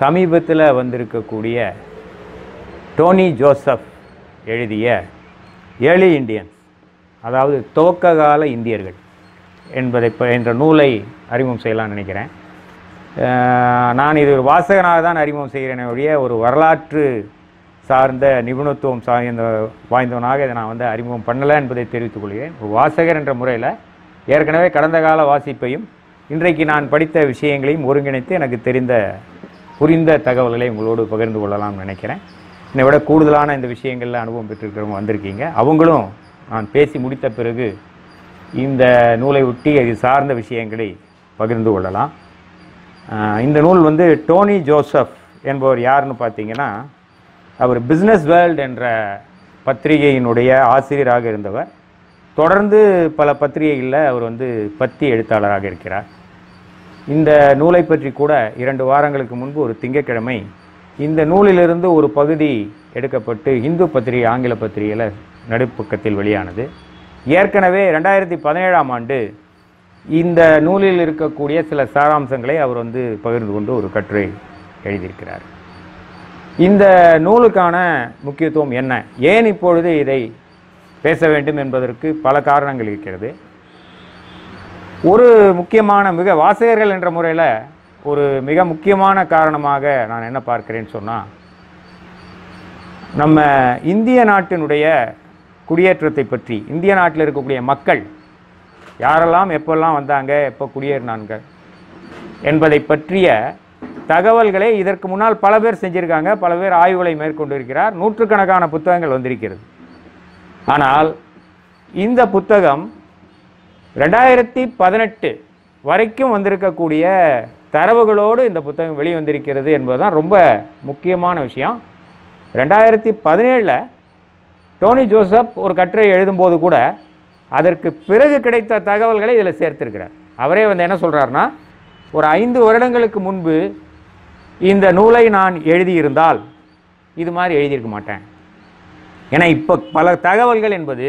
சமீபத்தில் வந்திருக்கக்கூடிய Tony Joseph எழுதிய ஏர்லி இந்தியன்ஸ் அதாவது துவக்க கால இந்தியர்கள் என்பதை என்ற நூலை அறிமுகம் செய்யலாம்னு நினைக்கிறேன். நான் இது ஒரு வாசகனாக தான் அறிமுகம் செய்கிறேனே ஒழிய ஒரு வரலாற்று சார்ந்த நிபுணத்துவம் சார்ந்த வாய்ந்தவனாக இதை நான் வந்து அறிமுகம் பண்ணலை என்பதை தெரிவித்துக் கொள்கிறேன். ஒரு வாசகர் என்ற முறையில் ஏற்கனவே கடந்த கால வாசிப்பையும் இன்றைக்கு நான் படித்த விஷயங்களையும் ஒருங்கிணைத்து எனக்கு தெரிந்த புரிந்த தகவல்களை உங்களோடு பகிர்ந்து கொள்ளலாம்னு நினைக்கிறேன். என்னை விட கூடுதலான இந்த விஷயங்களில் அனுபவம் பெற்றிருக்கிறவங்க வந்திருக்கீங்க. அவங்களும் நான் பேசி முடித்த பிறகு இந்த நூலை ஒட்டி அது சார்ந்த விஷயங்களை பகிர்ந்து கொள்ளலாம். இந்த நூல் வந்து டோனி ஜோசப் என்பவர் யாருன்னு பார்த்தீங்கன்னா அவர் பிஸ்னஸ் வேர்ல்ட் என்ற பத்திரிகையினுடைய ஆசிரியராக இருந்தவர். தொடர்ந்து பல பத்திரிகைகளில் அவர் வந்து பத்தி எழுத்தாளராக இருக்கிறார். இந்த நூலை பற்றி கூட இரண்டு வாரங்களுக்கு முன்பு ஒரு திங்கக்கிழமை இந்த நூலிலிருந்து ஒரு பகுதி எடுக்கப்பட்டு இந்து பத்திரிகை ஆங்கில பத்திரிகையில் நடுப்பக்கத்தில் வெளியானது. ஏற்கனவே ரெண்டாயிரத்தி பதினேழாம் ஆண்டு இந்த நூலில் இருக்கக்கூடிய சில சாராம்சங்களை அவர் வந்து பகிர்ந்து கொண்டு ஒரு கட்டுரை எழுதியிருக்கிறார். இந்த நூலுக்கான முக்கியத்துவம் என்ன? ஏன் இப்பொழுது இதை பேச வேண்டும் என்பதற்கு பல காரணங்கள் இருக்கிறது. ஒரு முக்கியமான மிக வாசகர்கள் என்ற முறையில் ஒரு மிக முக்கியமான காரணமாக நான் என்ன பார்க்கிறேன்னு சொன்னால் நம்ம இந்திய நாட்டினுடைய குடியேற்றத்தை பற்றி இந்திய நாட்டில் இருக்கக்கூடிய மக்கள் யாரெல்லாம் எப்பெல்லாம் வந்தாங்க எப்போ குடியேறினாங்க என்பதை பற்றிய தகவல்களை இதற்கு முன்னால் பல பேர் செஞ்சுருக்காங்க பல பேர் ஆய்வுகளை மேற்கொண்டிருக்கிறார் நூற்றுக்கணக்கான புத்தகங்கள் வந்திருக்கிறது. ஆனால் இந்த புத்தகம் ரெண்டாயிரத்தி பதினெட்டு வரைக்கும் வந்திருக்கக்கூடிய தரவுகளோடு இந்த புத்தகம் வெளிவந்திருக்கிறது என்பதுதான் ரொம்ப முக்கியமான விஷயம். ரெண்டாயிரத்தி பதினேழில் டோனி ஜோசப் ஒரு கட்டுரை எழுதும்போது கூட அதற்கு பிறகு கிடைத்த தகவல்களை இதில் சேர்த்திருக்கிறார். அவரே வந்து என்ன சொல்கிறாருன்னா ஒரு ஐந்து வருடங்களுக்கு முன்பு இந்த நூலை நான் எழுதியிருந்தால் இது மாதிரி எழுதியிருக்க மாட்டேன். ஏன்னா இப்போ பல தகவல்கள் என்பது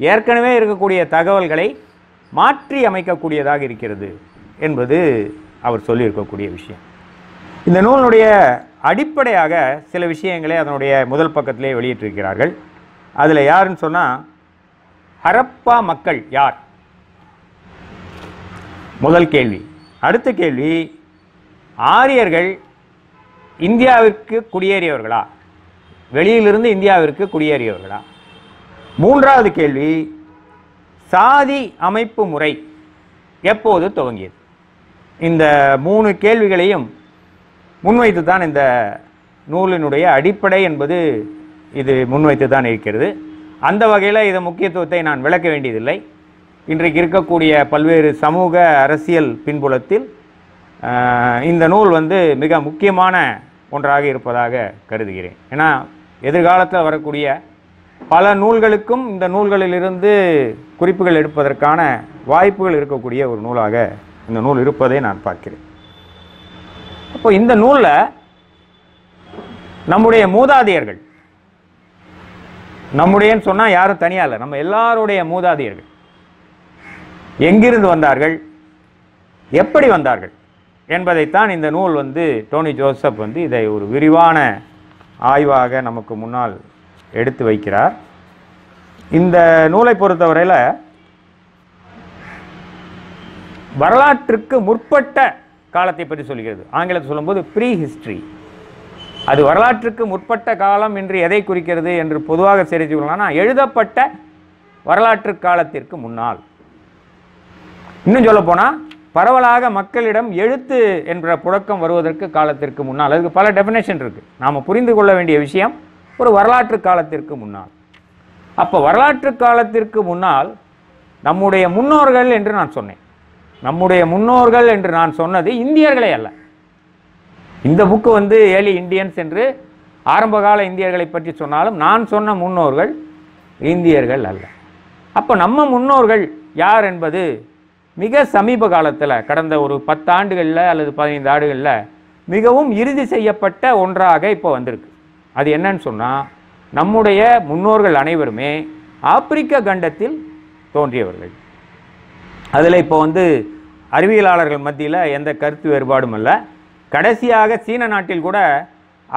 ஏற்கனவே இருக்கக்கூடிய தகவல்களை மாற்றி அமைக்கக்கூடியதாக இருக்கிறது என்பது அவர் சொல்லியிருக்கக்கூடிய விஷயம். இந்த நூலினுடைய அடிப்படையாக சில விஷயங்களை அதனுடைய முதல் பக்கத்திலே வெளியிட்டிருக்கிறார்கள். அதில் யாருன்னு சொன்னால் ஹரப்பா மக்கள் யார்? முதல் கேள்வி. அடுத்த கேள்வி ஆரியர்கள் இந்தியாவிற்கு குடியேறியவர்களா? வெளியிலிருந்து இந்தியாவிற்கு குடியேறியவர்களா? மூன்றாவது கேள்வி சாதி அமைப்பு முறை எப்போது துவங்கியது? இந்த மூணு கேள்விகளையும் முன்வைத்து தான் இந்த நூலினுடைய அடிப்படை என்பது இது முன்வைத்து தான் இருக்கிறது. அந்த வகையில் இதன் முக்கியத்துவத்தை நான் விளக்க வேண்டியதில்லை. இன்றைக்கு இருக்கக்கூடிய பல்வேறு சமூக அரசியல் பின்புலத்தில் இந்த நூல் வந்து மிக முக்கியமான ஒன்றாக இருப்பதாக கருதுகிறேன். ஏன்னா எதிர்காலத்தில் வரக்கூடிய பல நூல்களுக்கும் இந்த நூல்களிலிருந்து குறிப்புகள் எடுப்பதற்கான வாய்ப்புகள் இருக்கக்கூடிய ஒரு நூலாக இந்த நூல் இருப்பதை நான் பார்க்கிறேன். அப்போ இந்த நூலில் நம்முடைய மூதாதையர்கள் நம்முடையன்னு சொன்னால் யாரும் தனியா இல்லை நம்ம எல்லாருடைய மூதாதையர்கள் எங்கிருந்து வந்தார்கள் எப்படி வந்தார்கள் என்பதைத்தான் இந்த நூல் வந்து டோனி ஜோசப் வந்து இதை ஒரு விரிவான ஆய்வாக நமக்கு முன்னால் எடுத்து வைக்கிறார். இந்த நூலை பொறுத்தவரையில் வரலாற்றுக்கு முற்பட்ட காலத்தை பற்றி சொல்கிறது. ஆங்கிலத்தில் சொல்லும்போது ப்ரீ ஹிஸ்ட்ரி அது வரலாற்றுக்கு முற்பட்ட காலம் என்று எதை குறிக்கிறது என்று பொதுவாக தெரிந்து கொள்ளலாம்னா எழுதப்பட்ட வரலாற்று காலத்திற்கு முன்னால். இன்னும் சொல்ல போனால் பரவலாக மக்களிடம் எழுத்து என்ற புழக்கம் வருவதற்கு காலத்திற்கு முன்னால். அதுக்கு பல டெஃபினேஷன் இருக்குது நாம் புரிந்து கொள்ள வேண்டிய விஷயம் ஒரு வரலாற்று காலத்திற்கு முன்னால். அப்போ வரலாற்று காலத்திற்கு முன்னால் நம்முடைய முன்னோர்கள் என்று நான் சொன்னேன். நம்முடைய முன்னோர்கள் என்று நான் சொன்னது இந்தியர்களே அல்ல. இந்த புக்கு வந்து ஏலி இந்தியன்ஸ் என்று ஆரம்பகால இந்தியர்களை பற்றி சொன்னாலும் நான் சொன்ன முன்னோர்கள் இந்தியர்கள் அல்ல. அப்போ நம்ம முன்னோர்கள் யார் என்பது மிக சமீப காலத்தில் கடந்த ஒரு பத்தாண்டுகளில் அல்லது பதினைந்து ஆண்டுகளில் மிகவும் இறுதி செய்யப்பட்ட ஒன்றாக இப்போ வந்திருக்கு. அது என்னன்னு சொன்னால் நம்முடைய முன்னோர்கள் அனைவருமே ஆப்பிரிக்க கண்டத்தில் தோன்றியவர்கள். அதில் இப்போ வந்து அறிவியலாளர்கள் மத்தியில் எந்த கருத்து வேறுபாடும் இல்லை. கடைசியாக சீன நாட்டில் கூட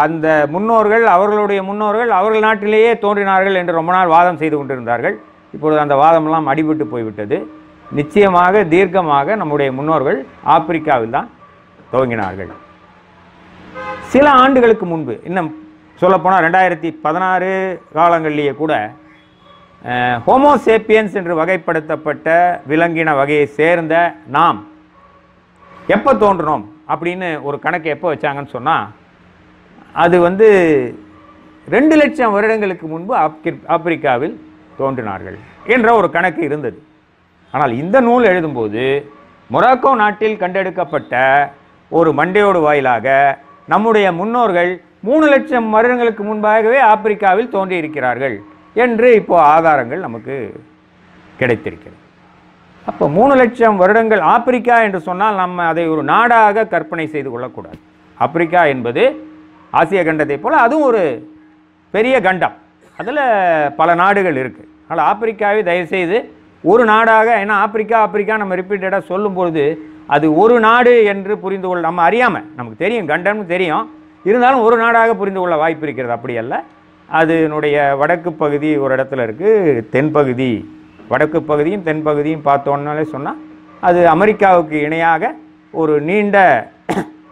அந்த முன்னோர்கள் அவர்களுடைய முன்னோர்கள் அவர்கள் நாட்டிலேயே தோன்றினார்கள் என்று ரொம்ப நாள் வாதம் செய்து கொண்டிருந்தார்கள். இப்பொழுது அந்த வாதமெல்லாம் அடிபட்டு போய்விட்டது. நிச்சயமாக தீர்க்கமாக நம்முடைய முன்னோர்கள் ஆப்பிரிக்காவில் தான் துவங்கினார்கள். சில ஆண்டுகளுக்கு முன்பு இன்னும் சொல்லப்போனால் ரெண்டாயிரத்தி பதினாறு காலங்களிலேயே கூட ஹோமோசேப்பியன்ஸ் என்று வகைப்படுத்தப்பட்ட விலங்கின வகையை சேர்ந்த நாம் எப்போ தோன்றினோம் அப்படின்னு ஒரு கணக்கு எப்போ வச்சாங்கன்னு சொன்னால் அது வந்து ரெண்டு லட்சம் வருடங்களுக்கு முன்பு ஆப்பிரிக்காவில் தோன்றினார்கள் என்ற ஒரு கணக்கு இருந்தது. ஆனால் இந்த நூல் எழுதும்போது மொராக்கோ நாட்டில் கண்டெடுக்கப்பட்ட ஒரு மண்டையோடு வாயிலாக நம்முடைய முன்னோர்கள் மூணு லட்சம் வருடங்களுக்கு முன்பாகவே ஆப்பிரிக்காவில் தோன்றியிருக்கிறார்கள் என்று இப்போது ஆதாரங்கள் நமக்கு கிடைத்திருக்கிறது. அப்போ மூணு லட்சம் வருடங்கள் ஆப்பிரிக்கா என்று சொன்னால் நம்ம அதை ஒரு நாடாக கற்பனை செய்து கொள்ளக்கூடாது. ஆப்பிரிக்கா என்பது ஆசிய கண்டத்தை போல் அதுவும் ஒரு பெரிய கண்டம். அதில் பல நாடுகள் இருக்குது அதனால் ஆப்பிரிக்காவை தயவுசெய்து ஒரு நாடாக ஏன்னா ஆப்பிரிக்கா ஆப்பிரிக்கா நம்ம ரிப்பீட்டடாக சொல்லும்பொழுது அது ஒரு நாடு என்று புரிந்து கொள்ள நம்ம அறியாமல் நமக்கு தெரியும் கண்டம்னு தெரியும். இருந்தாலும் ஒரு நாடாக புரிந்து கொள்ள வாய்ப்பு இருக்கிறது. அப்படி அல்ல. அதனுடைய வடக்கு பகுதி ஒரு இடத்துல இருக்குது தென்பகுதி வடக்கு பகுதியும் தென்பகுதியும் பார்த்தோன்னாலே சொன்னால் அது அமெரிக்காவுக்கு இணையாக ஒரு நீண்ட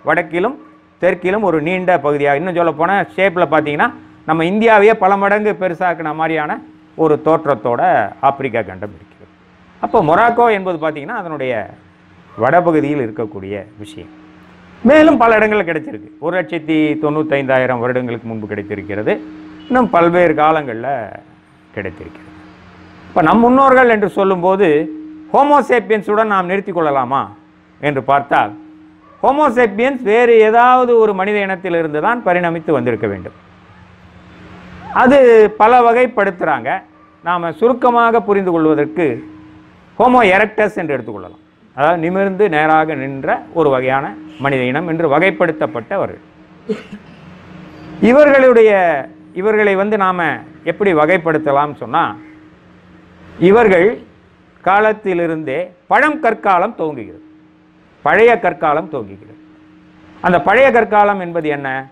வடக்கிலும் தெற்கிலும் ஒரு நீண்ட பகுதியாக இன்னும் சொல்ல போனால் ஷேப்பில் பார்த்தீங்கன்னா நம்ம இந்தியாவையே பல மடங்கு பெருசாக்கின மாதிரியான ஒரு தோற்றத்தோட ஆப்பிரிக்கா கண்டம் இருக்கிறது. அப்போ மொராக்கோ என்பது பார்த்தீங்கன்னா அதனுடைய வடபகுதியில் இருக்கக்கூடிய விஷயம். மேலும் பல இடங்களில் கிடைச்சிருக்கு. ஒரு லட்சத்தி தொண்ணூத்தைந்தாயிரம் வருடங்களுக்கு முன்பு கிடைத்திருக்கிறது. இன்னும் பல்வேறு காலங்களில் கிடைத்திருக்கிறது. இப்போ நம் முன்னோர்கள் என்று சொல்லும்போது ஹோமோசேப்பியன்ஸுடன் நாம் நிறுத்திக் கொள்ளலாமா என்று பார்த்தால் ஹோமோசேப்பியன்ஸ் வேறு ஏதாவது ஒரு மனித இனத்திலிருந்து தான் பரிணமித்து வந்திருக்க வேண்டும். அது பல வகைப்படுத்துகிறாங்க நாம் சுருக்கமாக புரிந்து கொள்வதற்கு ஹோமோ எரக்டஸ் என்று எடுத்துக்கொள்ளலாம் அதாவது நிமிர்ந்து நேராக நின்ற ஒரு வகையான மனித இனம் என்று வகைப்படுத்தப்பட்டவர்கள் இவர்களுடைய இவர்களை வந்து நாம் எப்படி வகைப்படுத்தலாம் சொன்னால் இவர்கள் காலத்திலிருந்தே பழம் கற்காலம் துவங்குகிறது. பழைய கற்காலம் துவங்குகிறது. அந்த பழைய கற்காலம் என்பது என்ன?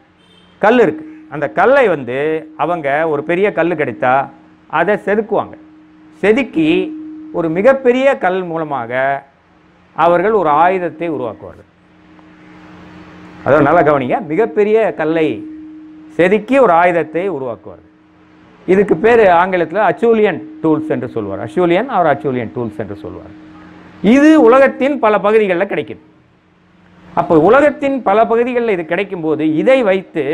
கல் இருக்கு. அந்த கல்லை வந்து அவங்க ஒரு பெரிய கல் கிடைத்தா அதை செதுக்குவாங்க. செதுக்கி ஒரு மிகப்பெரிய கல் மூலமாக அவர்கள் ஒரு ஆயுதத்தை உருவாக்குவார்கள். அதாவது நல்லா கவனிங்க மிகப்பெரிய கல்லை செதுக்கி ஒரு ஆயுதத்தை உருவாக்குவார்கள். இதுக்கு பேர் ஆங்கிலத்தில் அச்சூலியன் டூல்ஸ் என்று சொல்வார். அச்சூலியன் அவர் அச்சூலியன் டூல்ஸ் என்று சொல்வார். இது உலகத்தின் பல பகுதிகளில் கிடைக்குது. அப்போ உலகத்தின் பல பகுதிகளில் இது கிடைக்கும்போது இதை வைத்து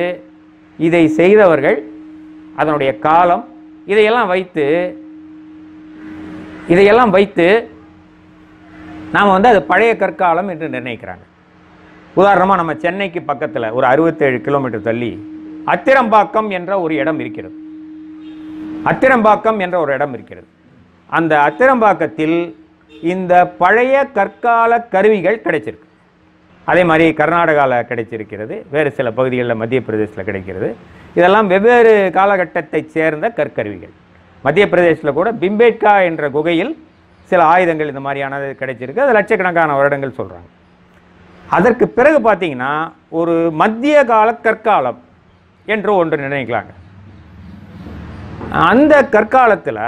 இதை செய்தவர்கள் அதனுடைய காலம் இதையெல்லாம் வைத்து இதையெல்லாம் வைத்து நாம் வந்து அது பழைய கற்காலம் என்று நிர்ணயிக்கிறாங்க. உதாரணமாக நம்ம சென்னைக்கு பக்கத்தில் ஒரு அறுபத்தேழு கிலோமீட்டர் தள்ளி அத்திரம்பாக்கம் என்ற ஒரு இடம் இருக்கிறது. அத்திரம்பாக்கம் என்ற ஒரு இடம் இருக்கிறது. அந்த அத்திரம்பாக்கத்தில் இந்த பழைய கற்கால கருவிகள் கிடைச்சிருக்கு. அதே மாதிரி கர்நாடகாவில் கிடைச்சிருக்கிறது வேறு சில பகுதிகளில் மத்திய பிரதேசத்தில் கிடைக்கிறது. இதெல்லாம் வெவ்வேறு காலகட்டத்தைச் சேர்ந்த கற்கருவிகள். மத்திய பிரதேசத்தில் கூட பிம்பேட்கா என்ற குகையில் சில ஆயுதங்கள் இந்த மாதிரியானது கிடைச்சிருக்கு. அது லட்சக்கணக்கான வருடங்கள் சொல்கிறாங்க அதற்கு பிறகு பார்த்தீங்கன்னா ஒரு மத்திய கால கற்காலம் என்று ஒன்று நினைக்கலாங்க அந்த கற்காலத்தில்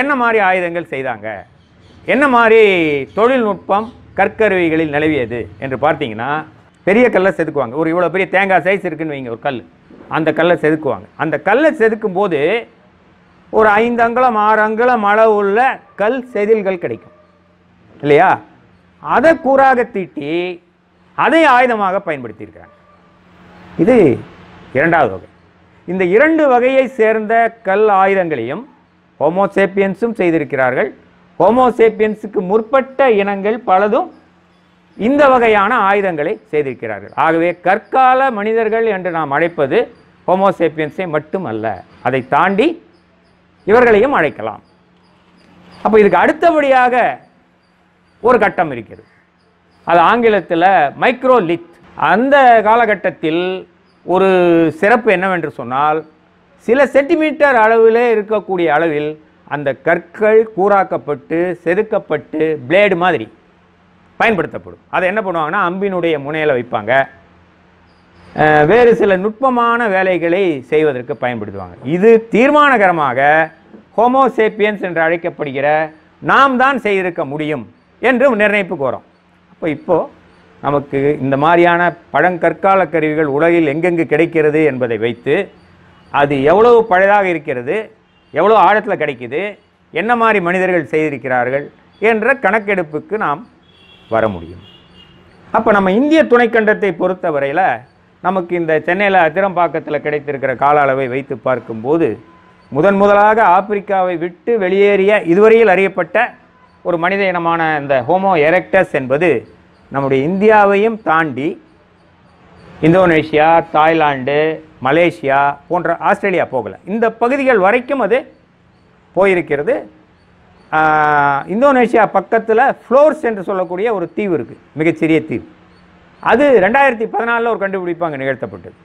என்ன மாதிரி ஆயுதங்கள் செய்தாங்க? என்ன மாதிரி தொழில்நுட்பம் கற்கருவிகளில் நிலவியது என்று பார்த்தீங்கன்னா பெரிய கல்லை செதுக்குவாங்க. ஒரு இவ்வளோ பெரிய தேங்காய் சைஸ் இருக்குன்னு வைங்க ஒரு கல் அந்த கல்லை செதுக்குவாங்க. அந்த கல்லை செதுக்கும் போது ஒரு ஐந்து அங்குலம் ஆறு அங்குலம் அளவுள்ள கல் செதில்கள் கிடைக்கும். இல்லையா? அதை கூறாக தீட்டி அதை ஆயுதமாக பயன்படுத்தியிருக்கிறாங்க இது இரண்டாவது வகை. இந்த இரண்டு வகையை சேர்ந்த கல் ஆயுதங்களையும் ஹோமோசேப்பியன்ஸும் செய்திருக்கிறார்கள். ஹோமோசேப்பியன்ஸுக்கு முற்பட்ட இனங்கள் பலதும் இந்த வகையான ஆயுதங்களை செய்திருக்கிறார்கள். ஆகவே கற்கால மனிதர்கள் என்று நாம் அழைப்பது ஹோமோசேப்பியன்ஸை மட்டும் அல்ல அதை தாண்டி இவர்களையும் அழைக்கலாம். அப்போ இதுக்கு அடுத்தபடியாக ஒரு கட்டம் இருக்கிறது. அது ஆங்கிலத்தில் மைக்ரோலித் அந்த காலகட்டத்தில் ஒரு சிறப்பு என்னவென்று சொன்னால் சில சென்டிமீட்டர் அளவிலே இருக்கக்கூடிய அளவில் அந்த கற்கள் கூறாக்கப்பட்டு செதுக்கப்பட்டு பிளேடு மாதிரி பயன்படுத்தப்படும். அதை என்ன பண்ணுவாங்கன்னா அம்பினுடைய முனையில் வைப்பாங்க. வேறு சில நுட்பமான வேலைகளை செய்வதற்கு பயன்படுத்துவாங்க. இது தீர்மானகரமாக ஹோமோசேப்பியன்ஸ் என்று அழைக்கப்படுகிற நாம் தான் செய்திருக்க முடியும் என்று நிர்ணயிப்புக்கு கோரும். அப்போ இப்போது நமக்கு இந்த மாதிரியான பழங்கற்கால கருவிகள் உலகில் எங்கெங்கு கிடைக்கிறது என்பதை வைத்து அது எவ்வளவு பழையதாக இருக்கிறது எவ்வளோ ஆழத்தில் கிடைக்குது என்ன மாதிரி மனிதர்கள் செய்திருக்கிறார்கள் என்ற கணக்கெடுப்புக்கு நாம் வர முடியும். அப்போ நம்ம இந்திய துணைக்கண்டத்தை பொறுத்தவரையில் நமக்கு இந்த சென்னையில் அதிரம்பாக்கத்தில் கிடைத்திருக்கிற கால அளவை வைத்து பார்க்கும்போது முதன் முதலாக ஆப்பிரிக்காவை விட்டு வெளியேறிய இதுவரையில் அறியப்பட்ட ஒரு மனித இனமான இந்த ஹோமோ எரெக்டஸ் என்பது நம்முடைய இந்தியாவையும் தாண்டி இந்தோனேஷியா தாய்லாந்து மலேசியா போன்ற ஆஸ்திரேலியா போகலை. இந்த பகுதிகள் வரைக்கும் அது போயிருக்கிறது. இந்தோனேஷியா பக்கத்தில் ஃப்ளோர்ஸ் என்று சொல்லக்கூடிய ஒரு தீவு இருக்குது மிகச்சிறிய தீவு. அது ரெண்டாயிரத்தி பதினாலில் ஒரு கண்டுபிடிப்பு அங்கே நிகழ்த்தப்பட்டது.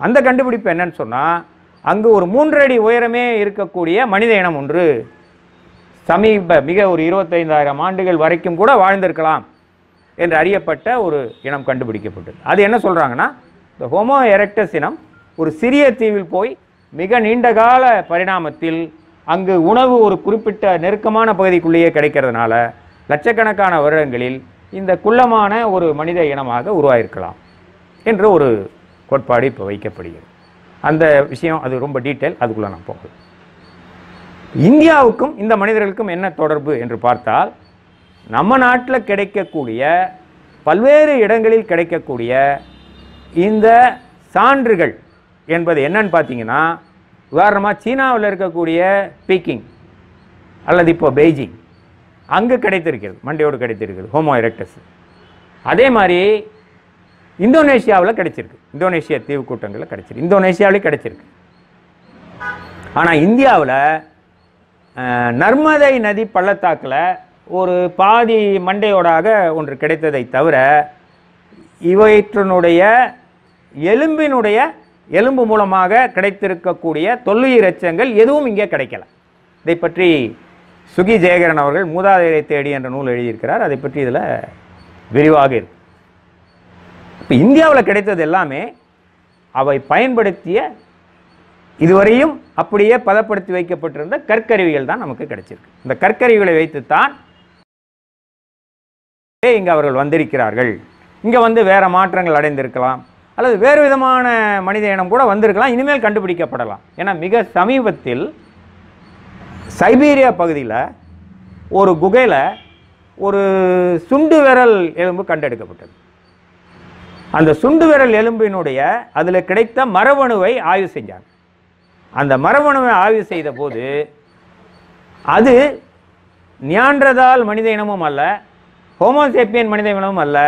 அந்த கண்டுபிடிப்பு என்னன்னு சொன்னால் அங்கு ஒரு மூன்று அடி உயரமே இருக்கக்கூடிய மனித இனம் ஒன்று சமீப மிக ஒரு இருபத்தைந்தாயிரம் ஆண்டுகள் வரைக்கும் கூட வாழ்ந்திருக்கலாம் என்று அறியப்பட்ட ஒரு இனம் கண்டுபிடிக்கப்பட்டது. அது என்ன சொல்கிறாங்கன்னா இந்த ஹோமோ எரெக்டஸ் இனம் ஒரு சிறிய தீவில் போய் மிக நீண்ட கால பரிணாமத்தில் அங்கு உணவு ஒரு குறிப்பிட்ட நெருக்கமான பகுதிக்குள்ளேயே கிடைக்கிறதுனால லட்சக்கணக்கான வருடங்களில் இந்த குள்ளமான ஒரு மனித இனமாக உருவாயிருக்கலாம் என்ற ஒரு கோட்பாடு இப்போ வைக்கப்படுகிறது. அந்த விஷயம் அது ரொம்ப டீட்டெயில் அதுக்குள்ளே நான் போகல இந்தியாவுக்கும் இந்த மனிதர்களுக்கும் என்ன தொடர்பு என்று பார்த்தால் நம்ம நாட்டில் கிடைக்கக்கூடிய பல்வேறு இடங்களில் கிடைக்கக்கூடிய இந்த சான்றுகள் என்பது என்னன்னு பார்த்தீங்கன்னா உதாரணமாக சீனாவில் இருக்கக்கூடிய பீக்கிங் அல்லது இப்போ பெய்ஜிங். அங்கு கிடைத்திருக்கிறது மண்டையோடு கிடைத்திருக்கிறது ஹோமோ எரெக்டஸ் அதே மாதிரி இந்தோனேஷியாவில் கிடைச்சிருக்கு. இந்தோனேஷியா தீவு கூட்டங்களில் கிடைச்சிருக்கு. இந்தோனேஷியாவிலே கிடைச்சிருக்கு. ஆனால் இந்தியாவில் நர்மதை நதி பள்ளத்தாக்கில் ஒரு பாதி மண்டையோடாக ஒன்று கிடைத்ததை தவிர இவற்றினுடைய எலும்பினுடைய எலும்பு மூலமாக கிடைத்திருக்கக்கூடிய தொல்லுயிர் எச்சங்கள் எதுவும் இங்கே கிடைக்கல. இதை பற்றி சுகி ஜெயகரன் அவர்கள் மூதாதையரை தேடி என்ற நூல் எழுதியிருக்கிறார். அதை பற்றி இதில் விரிவாக இருக்கு. இப்போ இந்தியாவில் கிடைத்தது எல்லாமே அவை பயன்படுத்திய இதுவரையும் அப்படியே பதப்படுத்தி வைக்கப்பட்டிருந்த கற்கருவிகள் தான் நமக்கு கிடைச்சிருக்கு. இந்த கற்கருவிகளை வைத்துத்தான் இங்கே அவர்கள் வந்திருக்கிறார்கள். இங்கே வந்து வேறு மாற்றங்கள் அடைந்திருக்கலாம். அல்லது வேறு விதமான மனித இனம் கூட வந்திருக்கலாம். இனிமேல் கண்டுபிடிக்கப்படலாம். ஏன்னா மிக சமீபத்தில் சைபீரியா பகுதியில் ஒரு குகையில் ஒரு சுண்டு விரல் எலும்பு கண்டெடுக்கப்பட்டது. அந்த சுண்டு விரல் எலும்பினுடைய அதில் கிடைத்த மரபணுவை ஆய்வு செஞ்சாங்க. அந்த மரபணுவை ஆய்வு செய்த போது அது நியான்றதால் மனித இனமும் அல்ல ஹோமோசேப்பியன் மனித இனமும் அல்ல